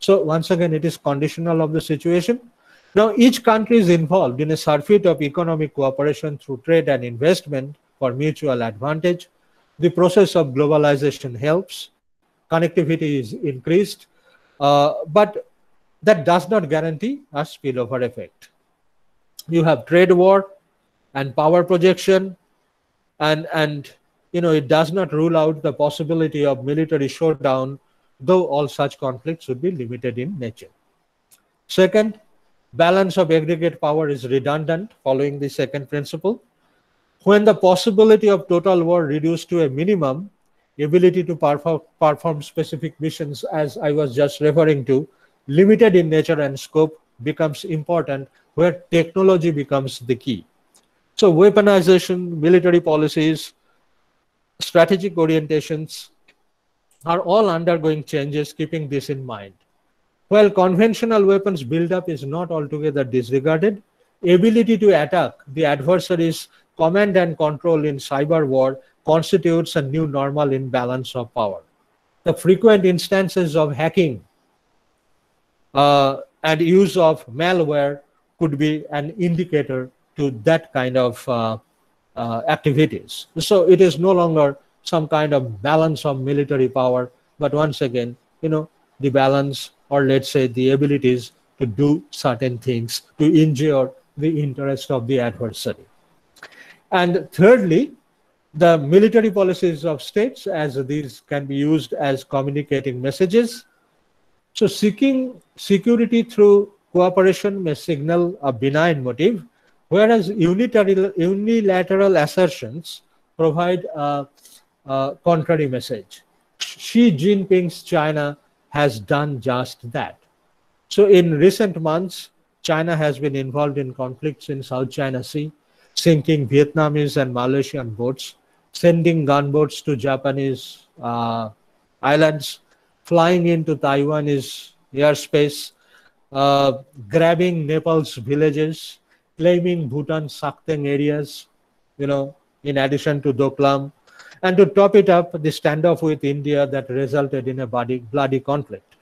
So once again, it is conditional of the situation. Now, each country is involved in a surfeit of economic cooperation through trade and investment for mutual advantage. The process of globalization helps. Connectivity is increased. Uh, but that does not guarantee a spillover effect. You have trade war and power projection, and and you know it does not rule out the possibility of military showdown, though all such conflicts would be limited in nature. Second, balance of aggregate power is redundant following the second principle. When the possibility of total war reduced to a minimum, ability to perform, perform specific missions, as I was just referring to, limited in nature and scope becomes important where technology becomes the key. So weaponization, military policies, strategic orientations are all undergoing changes keeping this in mind. While conventional weapons buildup is not altogether disregarded, ability to attack the adversary's command and control in cyber war constitutes a new normal imbalance of power. The frequent instances of hacking uh, and use of malware could be an indicator to that kind of uh, uh, activities. So it is no longer some kind of balance of military power, but once again, you know, the balance or let's say the abilities to do certain things to injure the interest of the adversary. And thirdly, the military policies of states as these can be used as communicating messages so seeking security through cooperation may signal a benign motive, whereas unilateral assertions provide a, a contrary message. Xi Jinping's China has done just that. So in recent months, China has been involved in conflicts in South China Sea, sinking Vietnamese and Malaysian boats, sending gunboats to Japanese uh, islands, flying into Taiwan is airspace, uh, grabbing Nepal's villages, claiming Bhutan Sakteng areas, you know, in addition to Doklam, and to top it up, the standoff with India that resulted in a bloody, bloody conflict.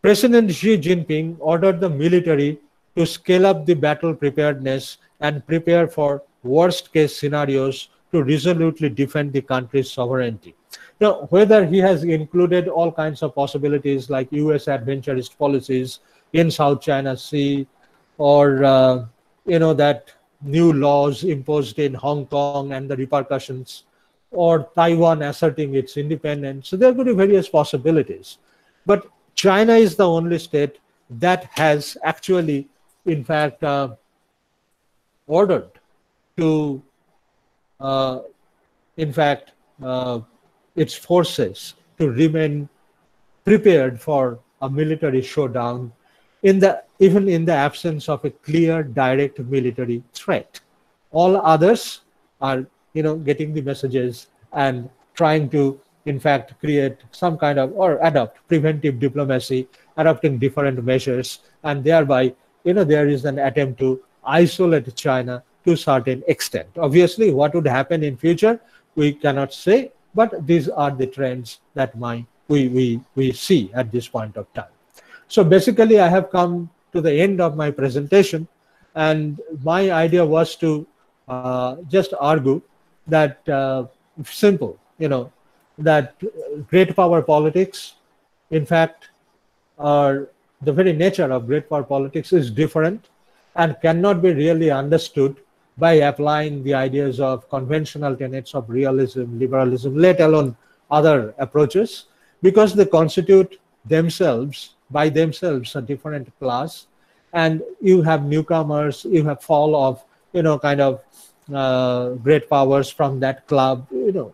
President Xi Jinping ordered the military to scale up the battle preparedness and prepare for worst case scenarios to resolutely defend the country's sovereignty. Now, whether he has included all kinds of possibilities like US adventurist policies in South China Sea or, uh, you know, that new laws imposed in Hong Kong and the repercussions or Taiwan asserting its independence. So there could be various possibilities. But China is the only state that has actually, in fact, uh, ordered to, uh, in fact, uh, its forces to remain prepared for a military showdown in the even in the absence of a clear direct military threat all others are you know getting the messages and trying to in fact create some kind of or adopt preventive diplomacy adopting different measures and thereby you know there is an attempt to isolate china to a certain extent obviously what would happen in future we cannot say but these are the trends that my, we, we, we see at this point of time. So basically, I have come to the end of my presentation, and my idea was to uh, just argue that uh, simple, you know, that great power politics, in fact, are the very nature of great power politics is different and cannot be really understood by applying the ideas of conventional tenets of realism, liberalism, let alone other approaches, because they constitute themselves, by themselves, a different class. And you have newcomers, you have fall of, you know, kind of uh, great powers from that club, you know,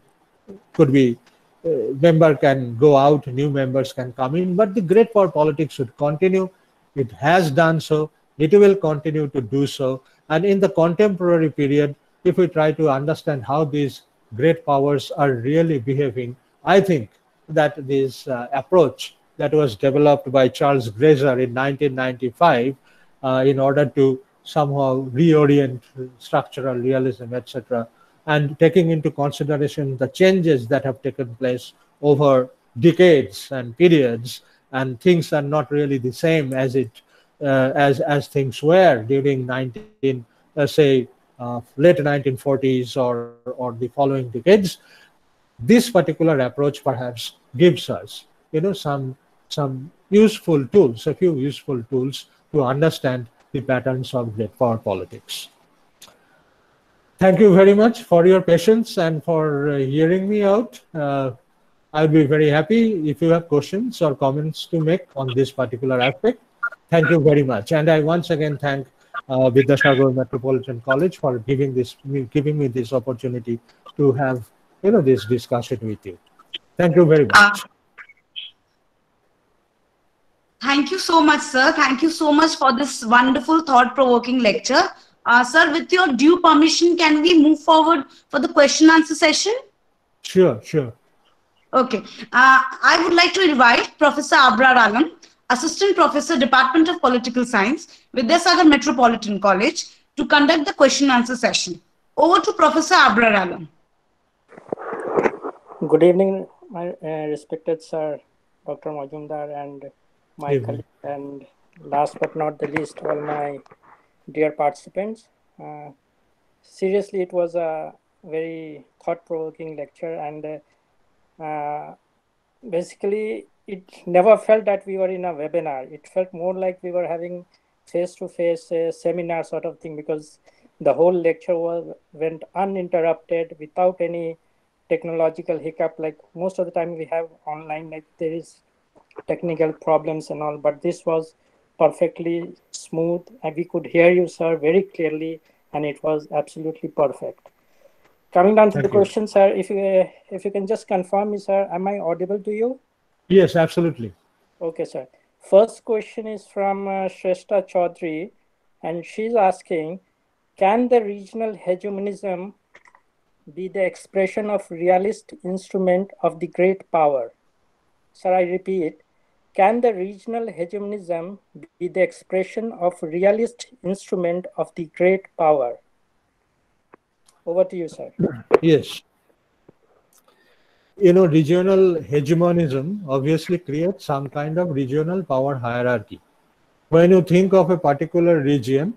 could be uh, member can go out, new members can come in, but the great power politics should continue. It has done so. It will continue to do so. And in the contemporary period, if we try to understand how these great powers are really behaving, I think that this uh, approach that was developed by Charles Glaser in 1995 uh, in order to somehow reorient structural realism, etc., and taking into consideration the changes that have taken place over decades and periods, and things are not really the same as it uh, as as things were during 19 uh, say uh, late 1940s or or the following decades. This particular approach perhaps gives us you know some some useful tools, a few useful tools to understand the patterns of great power politics. Thank you very much for your patience and for uh, hearing me out. Uh, I'll be very happy if you have questions or comments to make on this particular aspect. Thank you very much. And I once again thank uh, Vidyasagar Metropolitan College for giving this giving me this opportunity to have you know this discussion with you. Thank you very much. Thank you so much, sir. Thank you so much for this wonderful, thought provoking lecture. Uh, sir, with your due permission, can we move forward for the question answer session? Sure, sure. Okay. Uh, I would like to invite Professor Abrar Alam, Assistant Professor, Department of Political Science, with Vidyasagar Metropolitan College, to conduct the question answer session. Over to Professor Abrar Alam. Good evening, my uh, respected sir, Dr. Majumdar, and my and last but not the least, all my dear participants. Uh, seriously, it was a very thought-provoking lecture, and uh, uh, basically, it never felt that we were in a webinar. It felt more like we were having face-to-face uh, seminar sort of thing because the whole lecture was went uninterrupted without any technological hiccup like most of the time we have online like there is technical problems and all but this was perfectly smooth and we could hear you sir very clearly and it was absolutely perfect coming down to Thank the you. question sir if you uh, if you can just confirm me sir am i audible to you Yes, absolutely. Okay, sir. First question is from uh, Shrestha Chaudhary, and she's asking Can the regional hegemonism be the expression of realist instrument of the great power? Sir, I repeat Can the regional hegemonism be the expression of realist instrument of the great power? Over to you, sir. Yes. You know, regional hegemonism obviously creates some kind of regional power hierarchy. When you think of a particular region,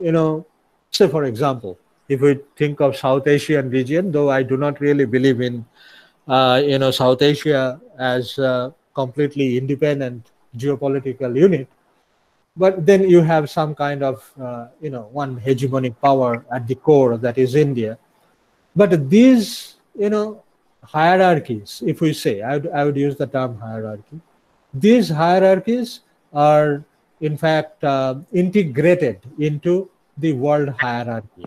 you know, say for example, if we think of South Asian region, though I do not really believe in, uh, you know, South Asia as a completely independent geopolitical unit, but then you have some kind of, uh, you know, one hegemonic power at the core that is India. But these, you know, hierarchies, if we say, I would, I would use the term hierarchy, these hierarchies are in fact uh, integrated into the world hierarchy.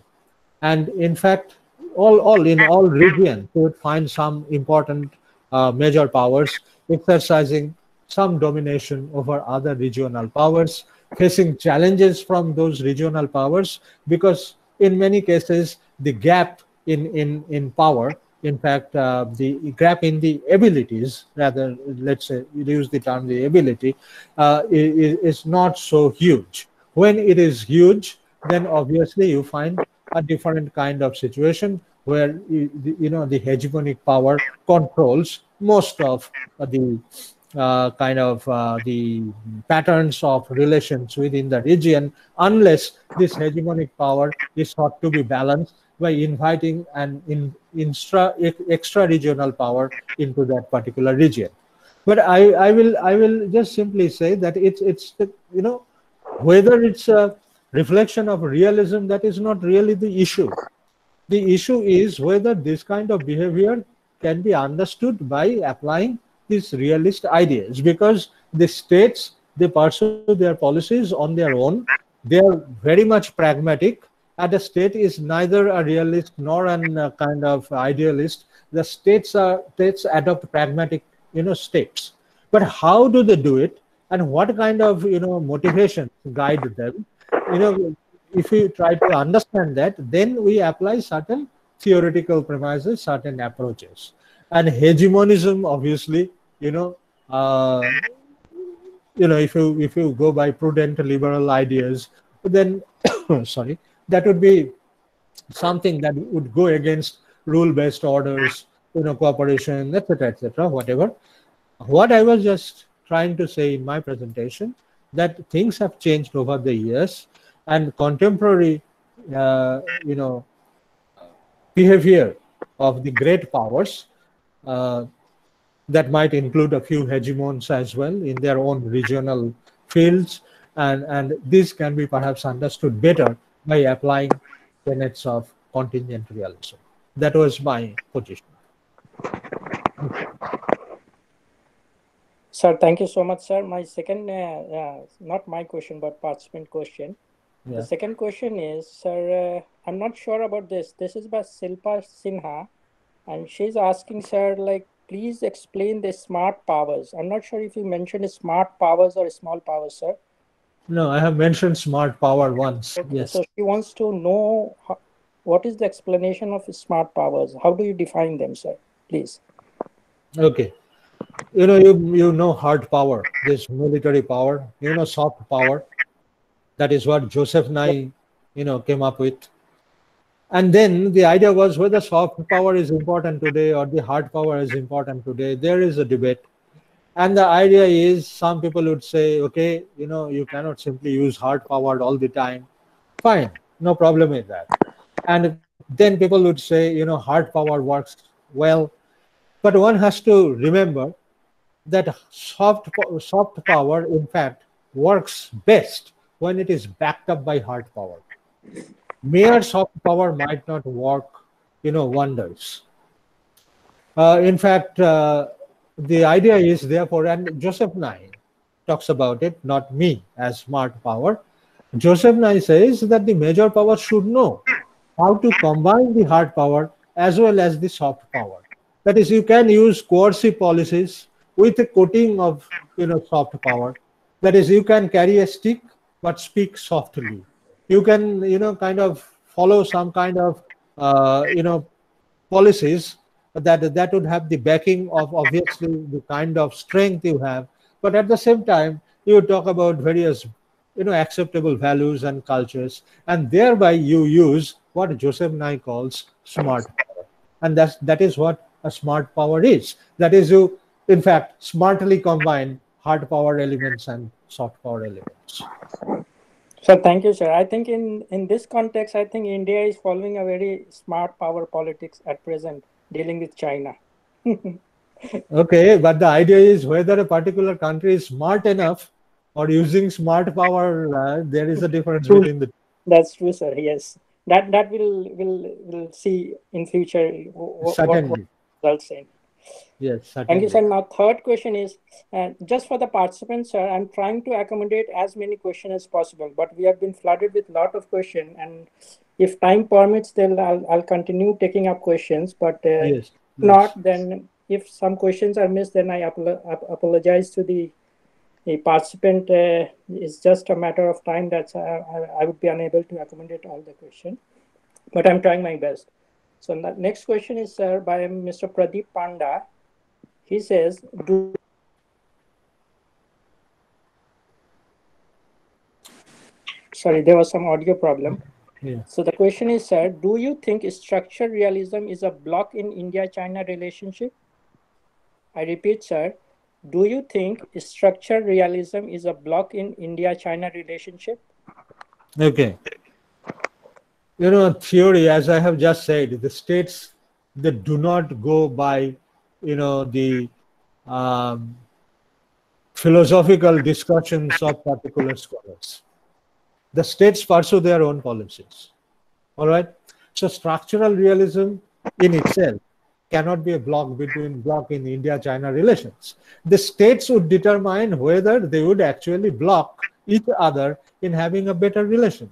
And in fact, all, all in all regions, you would find some important uh, major powers exercising some domination over other regional powers, facing challenges from those regional powers, because in many cases, the gap in, in, in power in fact, uh, the gap in the abilities, rather, let's say, use the term the ability, uh, is, is not so huge. When it is huge, then obviously you find a different kind of situation where you, know the hegemonic power controls most of the uh, kind of uh, the patterns of relations within the region unless this hegemonic power is thought to be balanced by inviting an in, instra, extra regional power into that particular region. But I, I will I will just simply say that it's it's you know whether it's a reflection of realism that is not really the issue. The issue is whether this kind of behavior can be understood by applying these realist ideas because the states they pursue their policies on their own they are very much pragmatic and the state is neither a realist nor an uh, kind of idealist. The states are states adopt pragmatic, you know, states. But how do they do it, and what kind of you know motivation guide them? You know, if we try to understand that, then we apply certain theoretical premises, certain approaches, and hegemonism, obviously, you know. Uh, you know, if you if you go by prudent liberal ideas, then sorry, that would be something that would go against rule-based orders, you know, cooperation, etc., etc., whatever. What I was just trying to say in my presentation that things have changed over the years, and contemporary, uh, you know, behavior of the great powers uh, that might include a few hegemons as well in their own regional fields, and and this can be perhaps understood better by applying tenets of contingent realism. That was my position. Sir, thank you so much, sir. My second, uh, uh, not my question, but participant question. Yeah. The second question is, sir, uh, I'm not sure about this. This is by Silpa Sinha, and she's asking, sir, like, please explain the smart powers. I'm not sure if you mentioned smart powers or small powers, sir. No, I have mentioned smart power once. Okay, Yes. So she wants to know how, what is the explanation of smart powers? How do you define them, sir? Please. Okay. You know, you you know hard power, this military power. You know soft power. That is what Joseph Nye, you know, came up with. And then the idea was whether soft power is important today or the hard power is important today. There is a debate. And the idea is some people would say, okay, you know, you cannot simply use hard power all the time. Fine, no problem with that. And then people would say, you know, hard power works well. But one has to remember that soft, soft power, in fact, works best when it is backed up by hard power. Mere soft power might not work, you know, wonders. Uh, in fact, uh, the idea is therefore, and Joseph Nye talks about it, not me as smart power. Joseph Nye says that the major power should know how to combine the hard power as well as the soft power. That is, you can use coercive policies with a coating of you know soft power. That is, you can carry a stick but speak softly. You can you know kind of follow some kind of uh, you know policies that that would have the backing of obviously the kind of strength you have, but at the same time you talk about various you know acceptable values and cultures, and thereby you use what Joseph Nye calls smart power, and that's that is what a smart power is. That is you in fact smartly combine hard power elements and soft power elements. So thank you, sir. I think in, in this context, I think India is following a very smart power politics at present, dealing with China. Okay, but the idea is whether a particular country is smart enough or using smart power, uh, there is a difference True. between the That's true, sir. Yes, that that will will will see in future wh- what, certainly. what results in. Yes, certainly. Thank you, sir. Now, third question is uh, just for the participants, sir. I'm trying to accommodate as many questions as possible, but we have been flooded with a lot of questions, and if time permits, then I'll I'll continue taking up questions. But uh, Yes. if not, then if some questions are missed, then I apolo- ap- apologize to the the participant. Uh, it's just a matter of time that I, I, I would be unable to accommodate all the questions, but I'm trying my best. So the next question is uh, by Mr. Pradeep Panda. He says, "Do sorry, there was some audio problem." Yeah. So the question is, sir, do you think structural realism is a block in India-China relationship? I repeat, sir, do you think structural realism is a block in India-China relationship? Okay. You know, theory, as I have just said, the states that do not go by, you know, the um, philosophical discussions of particular scholars. The states pursue their own policies. All right. So structural realism in itself cannot be a block between block in India-China relations. The states would determine whether they would actually block each other in having a better relation.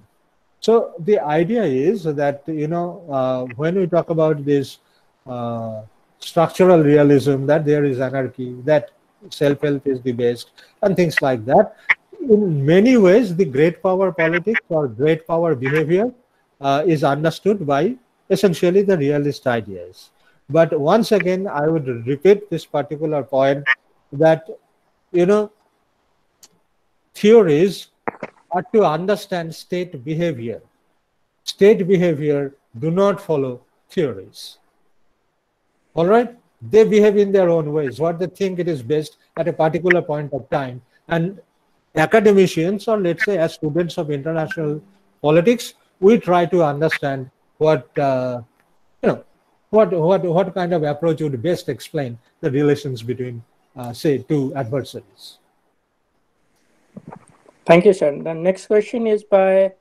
So the idea is that, you know, uh, when we talk about this uh, structural realism, that there is anarchy, that self-help is the best, and things like that, in many ways, the great power politics or great power behavior uh, is understood by essentially the realist ideas. But once again, I would repeat this particular point that, you know, theories are to understand state behavior. State behavior do not follow theories. All right? They behave in their own ways, what they think it is best at a particular point of time. And academicians, or let's say as students of international politics, we try to understand what uh, you know what what what kind of approach would best explain the relations between uh, say two adversaries Thank you, sir. The next question is by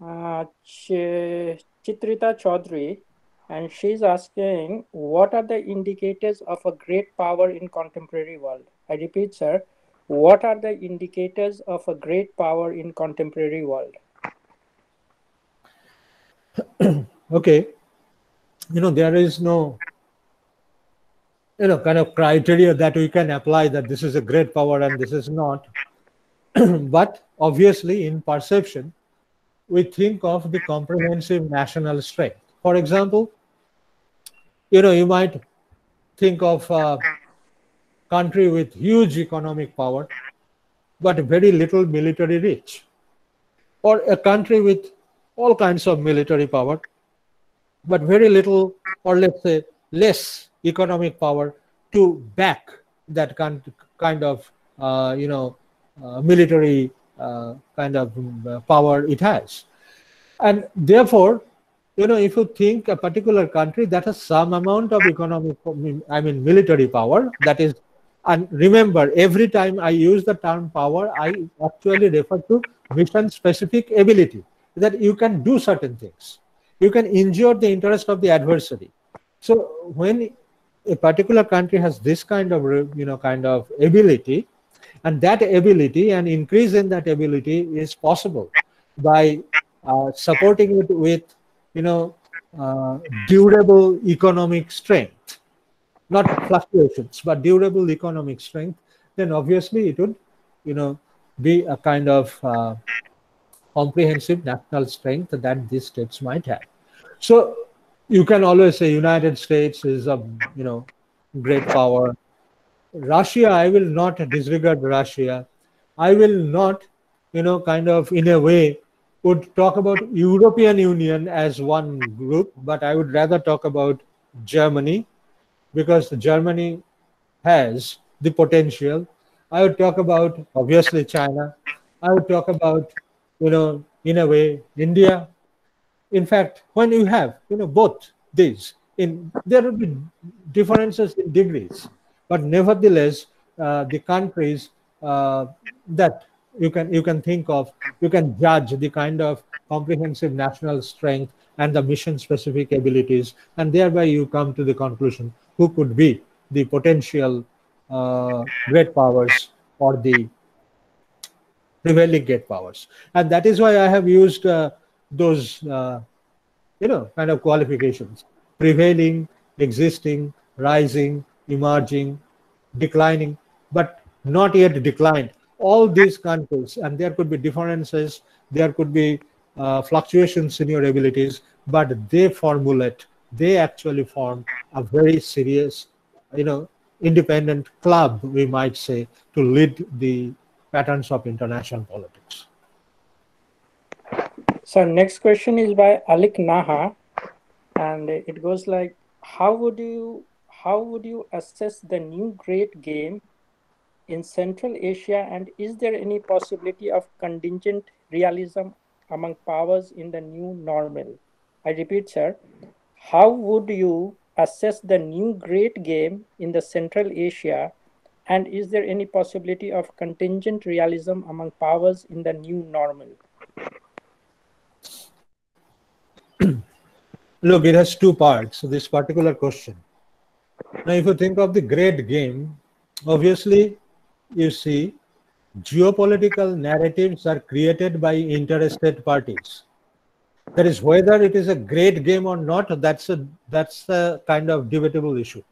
uh, Ch- Chitrita Chaudhary, and she's asking, what are the indicators of a great power in contemporary world? I repeat, sir, what are the indicators of a great power in contemporary world? okay you know there is no you know kind of criteria that we can apply that this is a great power and this is not but obviously in perception we think of the comprehensive national strength. For example you know you might think of a country with huge economic power but very little military reach. Or a country with all kinds of military power but very little or let's say less economic power to back that kind of uh, you know military uh, kind of um, power it has. And therefore you know if you think a particular country that has some amount of economic i mean military power that is and remember every time i use the term power i actually refer to mission specific ability that you can do certain things. You can injure the interest of the adversary. So when a particular country has this kind of you know kind of ability and that ability and increase in that ability is possible by uh, supporting it with you know uh, durable economic strength. Not fluctuations but durable economic strength. Then obviously it would you know be a kind of uh, comprehensive national strength that these states might have. So you can always say united states is a you know great power Russia, I will not disregard Russia. I will not, you know, kind of in a way would talk about European Union as one group, but I would rather talk about Germany because Germany has the potential. I would talk about obviously China. I would talk about, you know, in a way, India. In fact, when you have, you know, both these, in there will be differences in degrees but nevertheless, uh, the countries uh, that you can you can think of, you can judge the kind of comprehensive national strength and the mission specific abilities, and thereby you come to the conclusion who could be the potential uh, great powers or the prevailing great powers. And that is why I have used uh, those, uh, you know, kind of qualifications prevailing, existing, rising, emerging, declining, but not yet declined. All these countries, and there could be differences, there could be uh, fluctuations in your abilities, but they formulate, they actually form a very serious, you know, independent club, we might say, to lead the patterns of international politics. So next question is by Alik Naha, and it goes like, how would you how would you assess the new great game in Central Asia and is there any possibility of contingent realism among powers in the new normal? I repeat, sir, how would you assess the new great game in the Central Asia and is there any possibility of contingent realism among powers in the new normal? Look, it has two parts, so this particular question. Now, if you think of the great game, obviously, you see, geopolitical narratives are created by interested parties. That is whether it is a great game or not. That's a that's a kind of debatable issue.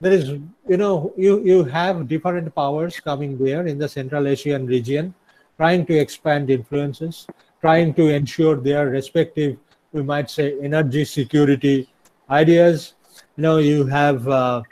There is, you know, you you have different powers coming there in the Central Asian region, trying to expand influences, trying to ensure their respective, we might say, energy security ideas. You know, you have uh,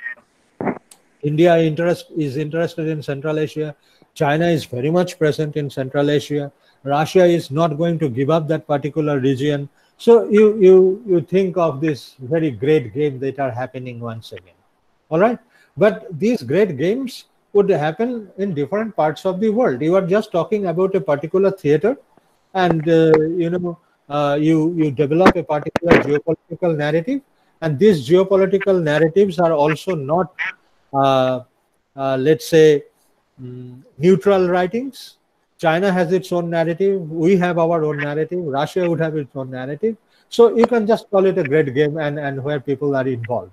India interest is interested in Central Asia. China is very much present in Central Asia. Russia is not going to give up that particular region. So you you you think of this very great game that are happening once again. All right, but these great games would happen in different parts of the world. You are just talking about a particular theater, and uh, you know uh, you you develop a particular geopolitical narrative, and these geopolitical narratives are also not, uh, uh let's say, um, neutral writings China has its own narrative. We have our own narrative. Russia would have its own narrative. So you can just call it a great game and, and where people are involved.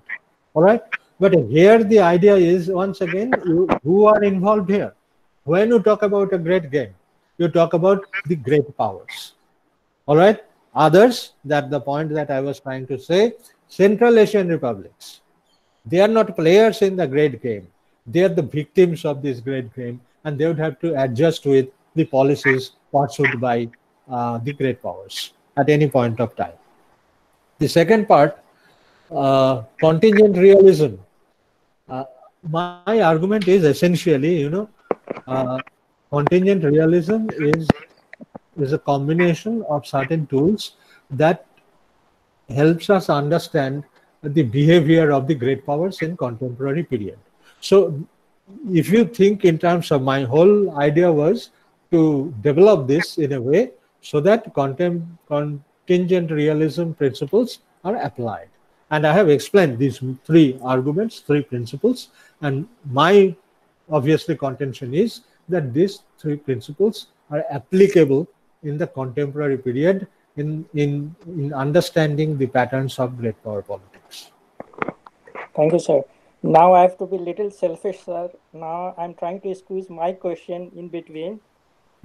All right. But here the idea is once again, you, who are involved here? When you talk about a great game, you talk about the great powers. All right. Others, that the point that I was trying to say, Central Asian republics, they are not players in the great game. They are the victims of this great game, and they would have to adjust with the policies pursued by uh, the great powers at any point of time. The second part, uh, contingent realism. Uh, my argument is essentially, you know, uh, contingent realism is is a combination of certain tools that helps us understand the behavior of the great powers in contemporary period. So if you think in terms of my whole idea was to develop this in a way so that contingent realism principles are applied. And I have explained these three arguments, three principles, and my obviously contention is that these three principles are applicable in the contemporary period in, in, in understanding the patterns of great power politics. Thank you, sir. Now I have to be little selfish, sir. Now I'm trying to squeeze my question in between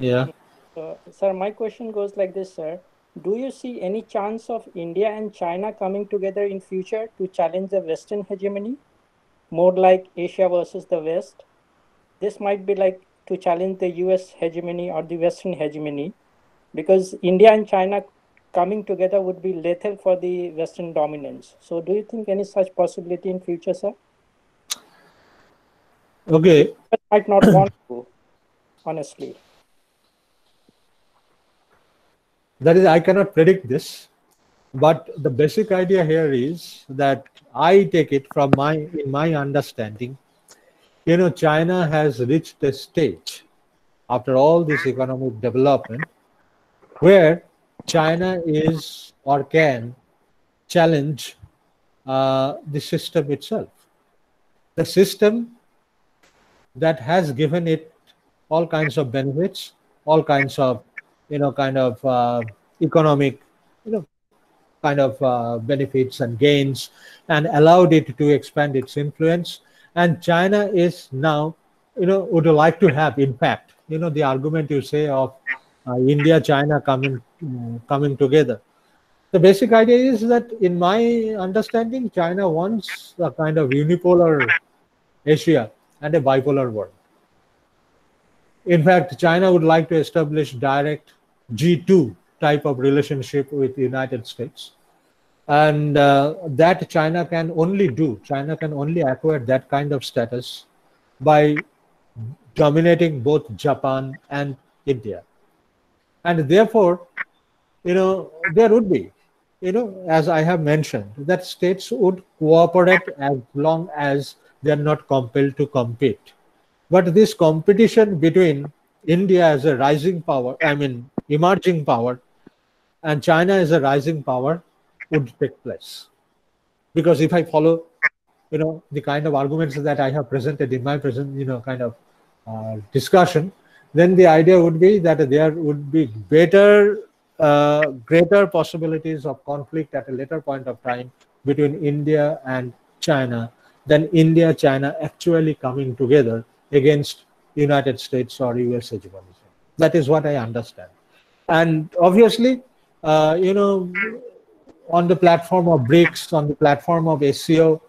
yeah. Uh, sir, my question goes like this, sir. Do you see any chance of India and China coming together in future to challenge the Western hegemony? More like Asia versus the West. This might be like to challenge the US hegemony or the Western hegemony because India and China coming together would be lethal for the Western dominance. So do you think any such possibility in future, sir? Okay. I might not want to, honestly. that is i cannot predict this but the basic idea here is that i take it from my in my understanding you know china has reached a stage after all this economic development where china is or can challenge uh, the system itself the system that has given it all kinds of benefits all kinds of you know, kind of uh, economic, you know, kind of uh, benefits and gains and allowed it to expand its influence. And China is now, you know, would like to have impact. You know, the argument you say of India, China coming coming together. The basic idea is that, in my understanding, China wants a kind of unipolar Asia and a bipolar world. In fact, China would like to establish direct G2 type of relationship with the United States. And uh, that China can only do, China can only acquire that kind of status by dominating both Japan and India. And therefore, you know, there would be, you know, as I have mentioned, that states would cooperate as long as they are not compelled to compete. But this competition between India as a rising power, I mean, emerging power, and China as a rising power would take place. Because if I follow, you know, the kind of arguments that I have presented in my present, you know, kind of uh, discussion, then the idea would be that there would be better, uh, greater possibilities of conflict at a later point of time between India and China than India, China actually coming together against United States or US hegemony. That is what I understand. And obviously, uh, you know, on the platform of BRICS, on the platform of SCO,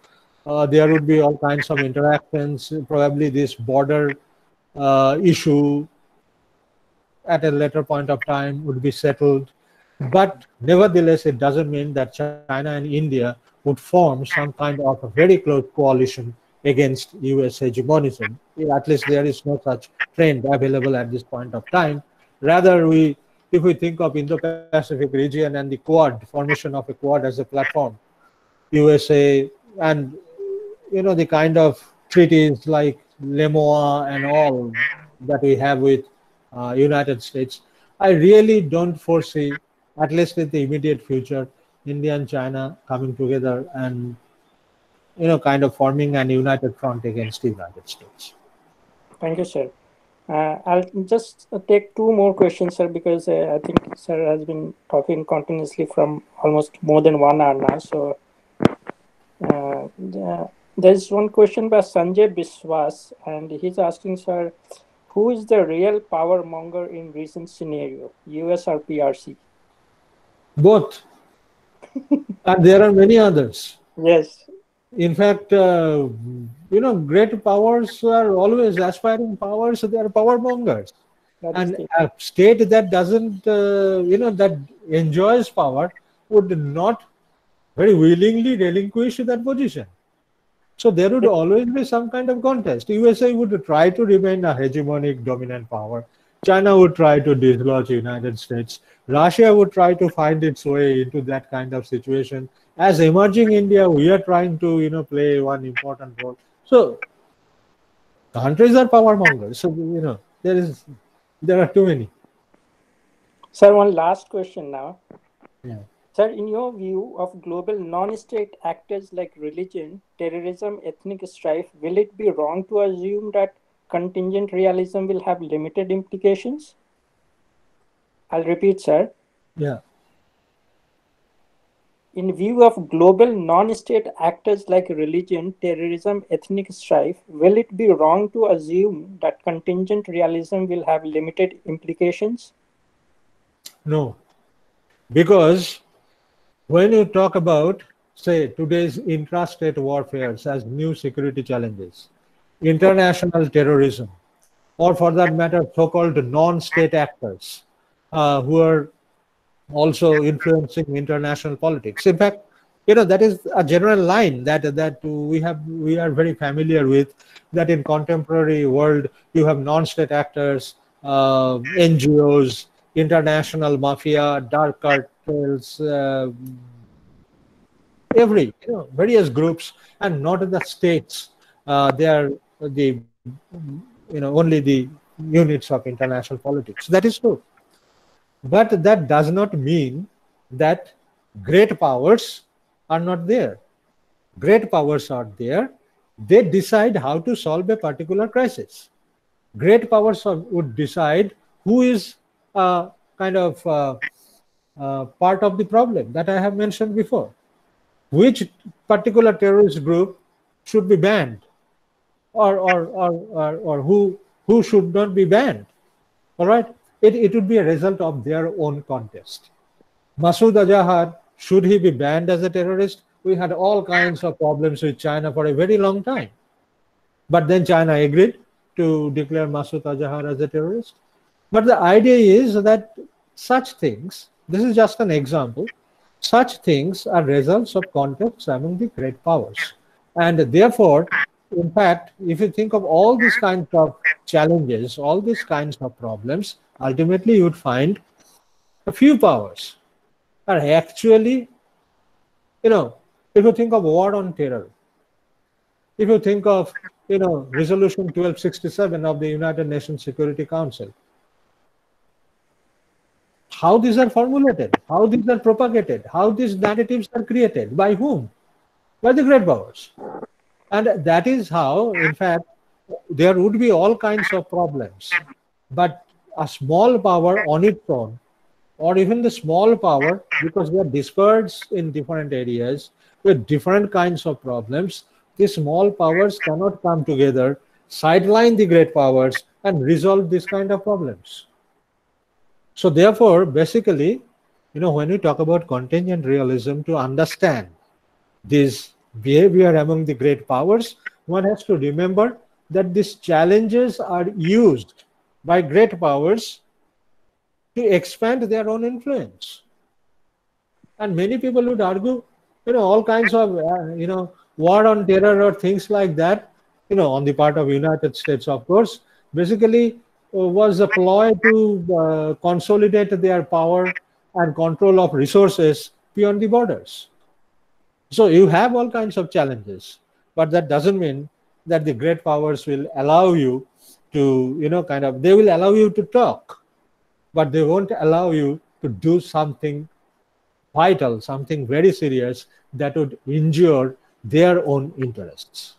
uh, there would be all kinds of interactions. Probably this border uh, issue at a later point of time would be settled. But nevertheless, it doesn't mean that China and India would form some kind of a very close coalition against US hegemonism. At least there is no such trend available at this point of time. Rather, we, if we think of Indo-Pacific region and the Quad, formation of a Quad as a platform, USA and you know the kind of treaties like LEMOA and all that we have with uh, United States, I really don't foresee, at least in the immediate future, India and China coming together and you know kind of forming an united front against the United States. Thank you, sir. Uh, I'll just take two more questions, sir, because uh, I think sir has been talking continuously from almost more than one hour now. So uh, there's one question by Sanjay Biswas, and he's asking, sir, who is the real power monger in recent scenario, US or PRC? Both. and there are many others. Yes. In fact, uh, you know, great powers are always aspiring powers. So they are power mongers. And a state that doesn't, uh, you know, that enjoys power would not very willingly relinquish that position. So there would always be some kind of contest. USA would try to remain a hegemonic dominant power. China would try to dislodge United States. Russia would try to find its way into that kind of situation. As emerging India, we are trying to, you know, play one important role. So countries are power mongers. So you know, there is there are too many. Sir, one last question now. Yeah. Sir, in your view of global non-state actors like religion, terrorism, ethnic strife, will it be wrong to assume that contingent realism will have limited implications? I'll repeat, sir. Yeah. In view of global non-state actors like religion, terrorism, ethnic strife, will it be wrong to assume that contingent realism will have limited implications? No. Because when you talk about, say, today's intrastate warfares as new security challenges, international terrorism, or for that matter, so-called non-state actors uh, who are also influencing international politics. In fact, you know that is a general line that that we have we are very familiar with. That in contemporary world you have non-state actors, uh, NGOs, international mafia, dark cartels, uh, every you know various groups, and not the states. Uh, they are the you know only the units of international politics. That is true. But that does not mean that great powers are not there. Great powers are there. They decide how to solve a particular crisis. Great powers would decide who is uh, kind of uh, uh, part of the problem that I have mentioned before. Which particular terrorist group should be banned, or or or or, or who who should not be banned? All right it, it would be a result of their own contest. Masood Azhar, should he be banned as a terrorist? We had all kinds of problems with China for a very long time. But then China agreed to declare Masood Azhar as a terrorist. But the idea is that such things, this is just an example, such things are results of conflicts among the great powers. And therefore, in fact, if you think of all these kinds of challenges, all these kinds of problems, ultimately you would find a few powers are actually, you know, if you think of war on terror, if you think of, you know, resolution 1267 of the United Nations Security Council, how these are formulated, how these are propagated, how these narratives are created, by whom? By the great powers. And that is how, in fact, there would be all kinds of problems. But a small power on its own, or even the small power, because they are dispersed in different areas with different kinds of problems, the small powers cannot come together, sideline the great powers, and resolve these kind of problems. So therefore, basically, you know, when we talk about contingent realism, to understand this behavior among the great powers, one has to remember that these challenges are used by great powers to expand their own influence. And many people would argue, you know, all kinds of, uh, you know, war on terror or things like that, you know, on the part of United States, of course, basically was a ploy to uh, consolidate their power and control of resources beyond the borders. So you have all kinds of challenges, but that doesn't mean that the great powers will allow you to, you know, kind of, they will allow you to talk, but they won't allow you to do something vital, something very serious that would injure their own interests.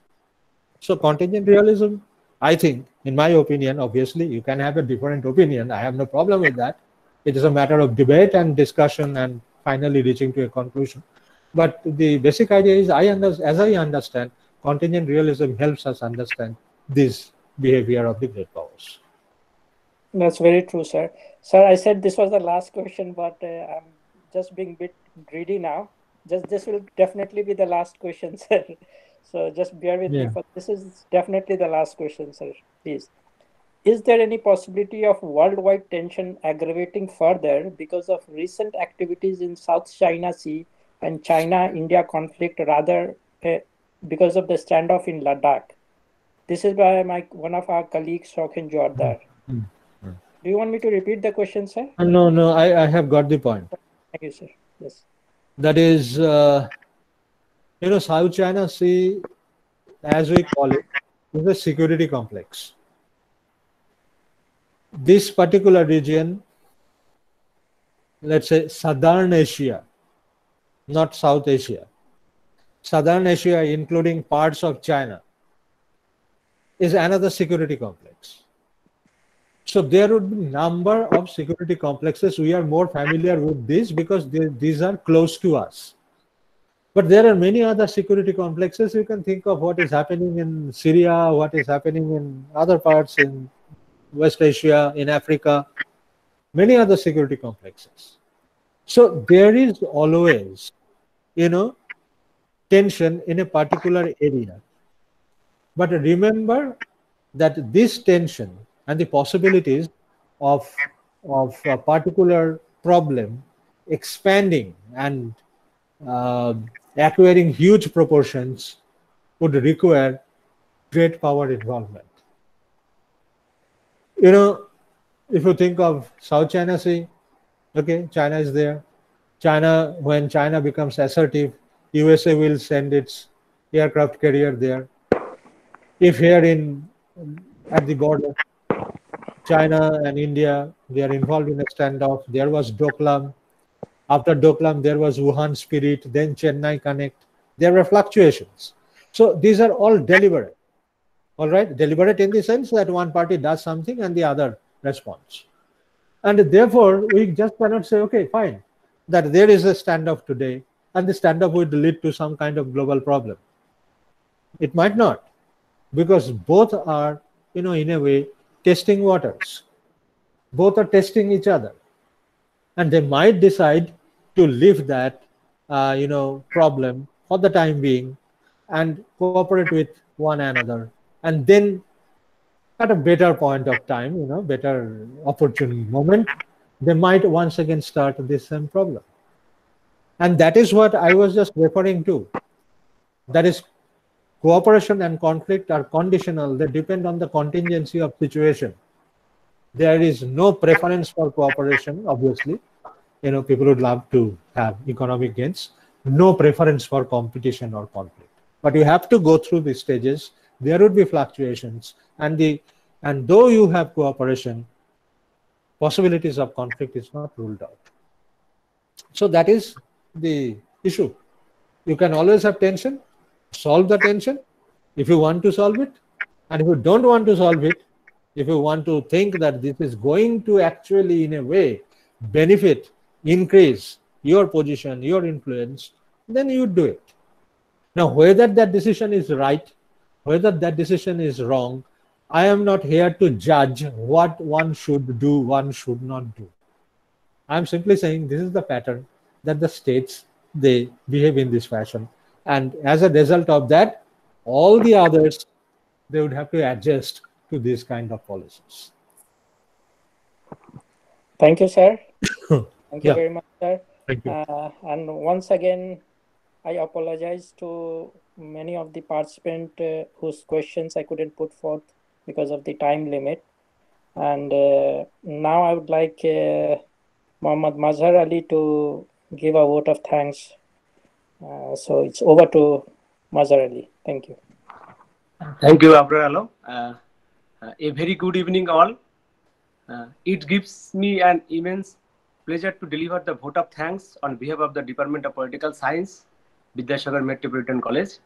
So contingent realism, I think, in my opinion, obviously, you can have a different opinion. I have no problem with that. It is a matter of debate and discussion and finally reaching to a conclusion. But the basic idea is, I under, as I understand, contingent realism helps us understand this behavior of the great powers. That's very true, sir. Sir, I said this was the last question, but uh, I'm just being a bit greedy now. Just this will definitely be the last question, sir. So just bear with Yeah. me. For this is definitely the last question, sir. Please. Is there any possibility of worldwide tension aggravating further because of recent activities in South China Sea and China-India conflict, rather uh, because of the standoff in Ladakh? This is by my one of our colleagues, Shokhin Jordar. Mm, Do you want me to repeat the question, sir? Uh, No, no, I, I have got the point. Thank you, sir. Yes. That is, uh, you know, South China Sea, as we call it, is a security complex. This particular region, let's say Southern Asia, not South Asia, Southern Asia, including parts of China, is another security complex. So there would be number of security complexes. We are more familiar with this because they, these are close to us. But there are many other security complexes. You can think of what is happening in Syria, what is happening in other parts in West Asia, in Africa, many other security complexes. So there is always, you know, tension in a particular area. But remember that this tension and the possibilities of, of a particular problem expanding and uh, acquiring huge proportions would require great power involvement. You know, if you think of South China Sea, okay, China is there. China, when China becomes assertive, USA will send its aircraft carrier there. If here in at the border, China and India, they are involved in a standoff. There was Doklam. After Doklam, there was Wuhan Spirit, then Chennai Connect. There were fluctuations. So these are all deliberate. All right, deliberate in the sense that one party does something and the other responds. And therefore, we just cannot say, okay, fine, that there is a standoff today, and the standoff would lead to some kind of global problem. It might not, because both are, you know, in a way, testing waters. Both are testing each other, and they might decide to leave that, uh, you know, problem for the time being, and cooperate with one another, and then at a better point of time, you know, better opportune moment, they might once again start this same problem. And that is what I was just referring to. That is, cooperation and conflict are conditional. They depend on the contingency of situation. There is no preference for cooperation, obviously. You know, people would love to have economic gains. No preference for competition or conflict. But you have to go through the stages. There would be fluctuations, and the and though you have cooperation, possibilities of conflict is not ruled out. So that is the issue. You can always have tension, solve the tension if you want to solve it. And if you don't want to solve it, if you want to think that this is going to actually, in a way, benefit, increase your position, your influence, then you do it. Now, whether that decision is right, whether that decision is wrong, I am not here to judge what one should do, one should not do. I'm simply saying this is the pattern that the states they behave in this fashion, and as a result of that, all the others they would have to adjust to these kind of policies. Thank you, sir. Thank you Yeah. very much, sir. Thank you. Uh, and once again, I apologize to many of the participants uh, whose questions I couldn't put forth because of the time limit. And uh, now I would like uh, Muhammad Mazhar Ali to give a vote of thanks. Uh, so it's over to Mazhar Ali. Thank you. Thank you, Abrar Alam. Uh, a very good evening, all. Uh, it gives me an immense pleasure to deliver the vote of thanks on behalf of the Department of Political Science, Vidyasagar Metropolitan College.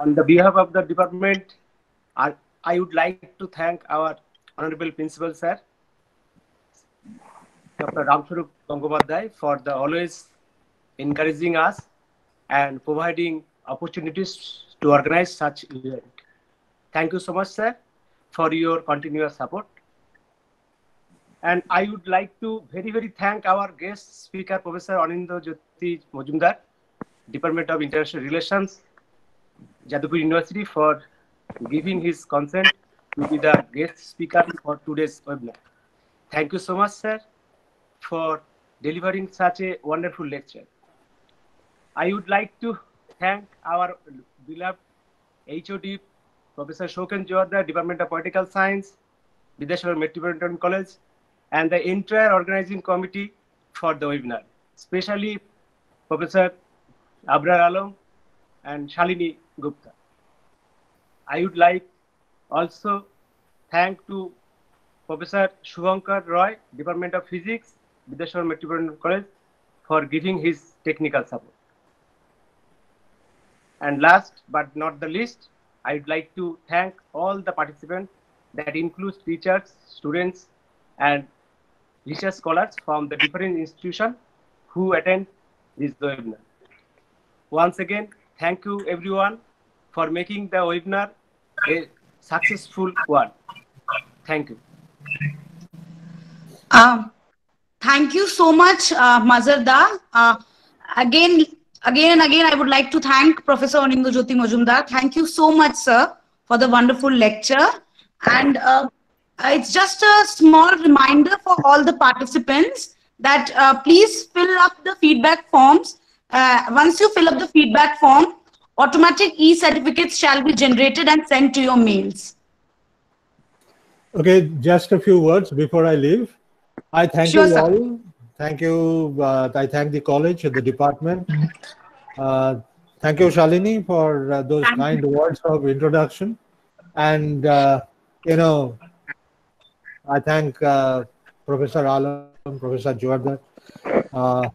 On the behalf of the department, I, I would like to thank our Honorable Principal Sir, Dr. Ramswarup Gangopadhyay, for the always encouraging us and providing opportunities to organize such event. Thank you so much, sir, for your continuous support. And I would like to very, very thank our guest speaker, Professor Anindo Jyoti Majumdar, Department of International Relations, Jadavpur University, for giving his consent to be the guest speaker for today's webinar. Thank you so much, sir, for delivering such a wonderful lecture. I would like to thank our beloved HOD, Professor Shokhin Jordar, Department of Political Science, Vidyasagar Metropolitan College, and the entire organizing committee for the webinar, especially Professor Abrar Alam and Shalini Gupta. I would like also thank to Professor Shubhankar Roy, Department of Physics, Vidyasagar Metropolitan College, for giving his technical support. And last but not the least, I would like to thank all the participants that includes teachers, students, and research scholars from the different institutions who attend this webinar. Once again, thank you everyone for making the webinar a successful one. Thank you. Uh, thank you so much, uh, Mazarda. Uh, again, again and again, I would like to thank Professor Anindo Jyoti Majumdar. Thank you so much, sir, for the wonderful lecture. And uh, it's just a small reminder for all the participants that uh, please fill up the feedback forms. Uh, once you fill up the feedback form, automatic e-certificates shall be generated and sent to your mails. Okay, just a few words before I leave. I thank Sure, you sir. all. Thank you. Uh, I thank the college, and the department. Uh, thank you, Shalini, for uh, those kind words of introduction. And, uh, you know, I thank uh, Professor Alam, Professor Jordar, uh,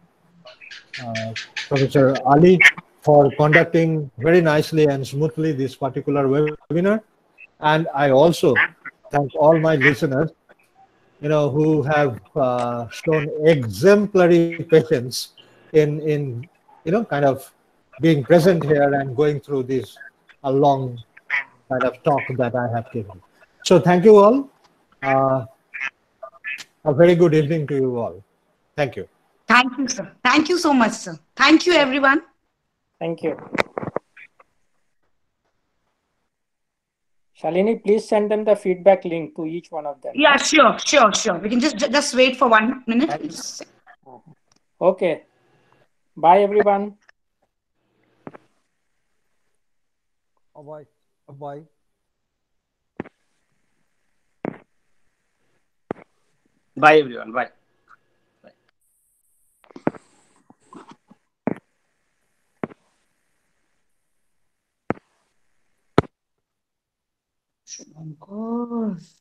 uh, Professor Ali for conducting very nicely and smoothly this particular webinar. And I also thank all my listeners, you know, who have uh, shown exemplary patience in, in, you know, kind of being present here and going through this a long kind of talk that I have given. So thank you all. Uh, a very good evening to you all. Thank you. Thank you, sir. Thank you so much, sir. Thank you, everyone. Thank you. Shalini, please send them the feedback link to each one of them. Yeah, sure, sure, sure. We can just just wait for one minute. Okay. Bye, everyone. Oh, bye. Oh, bye. Bye, everyone. Bye. Of course.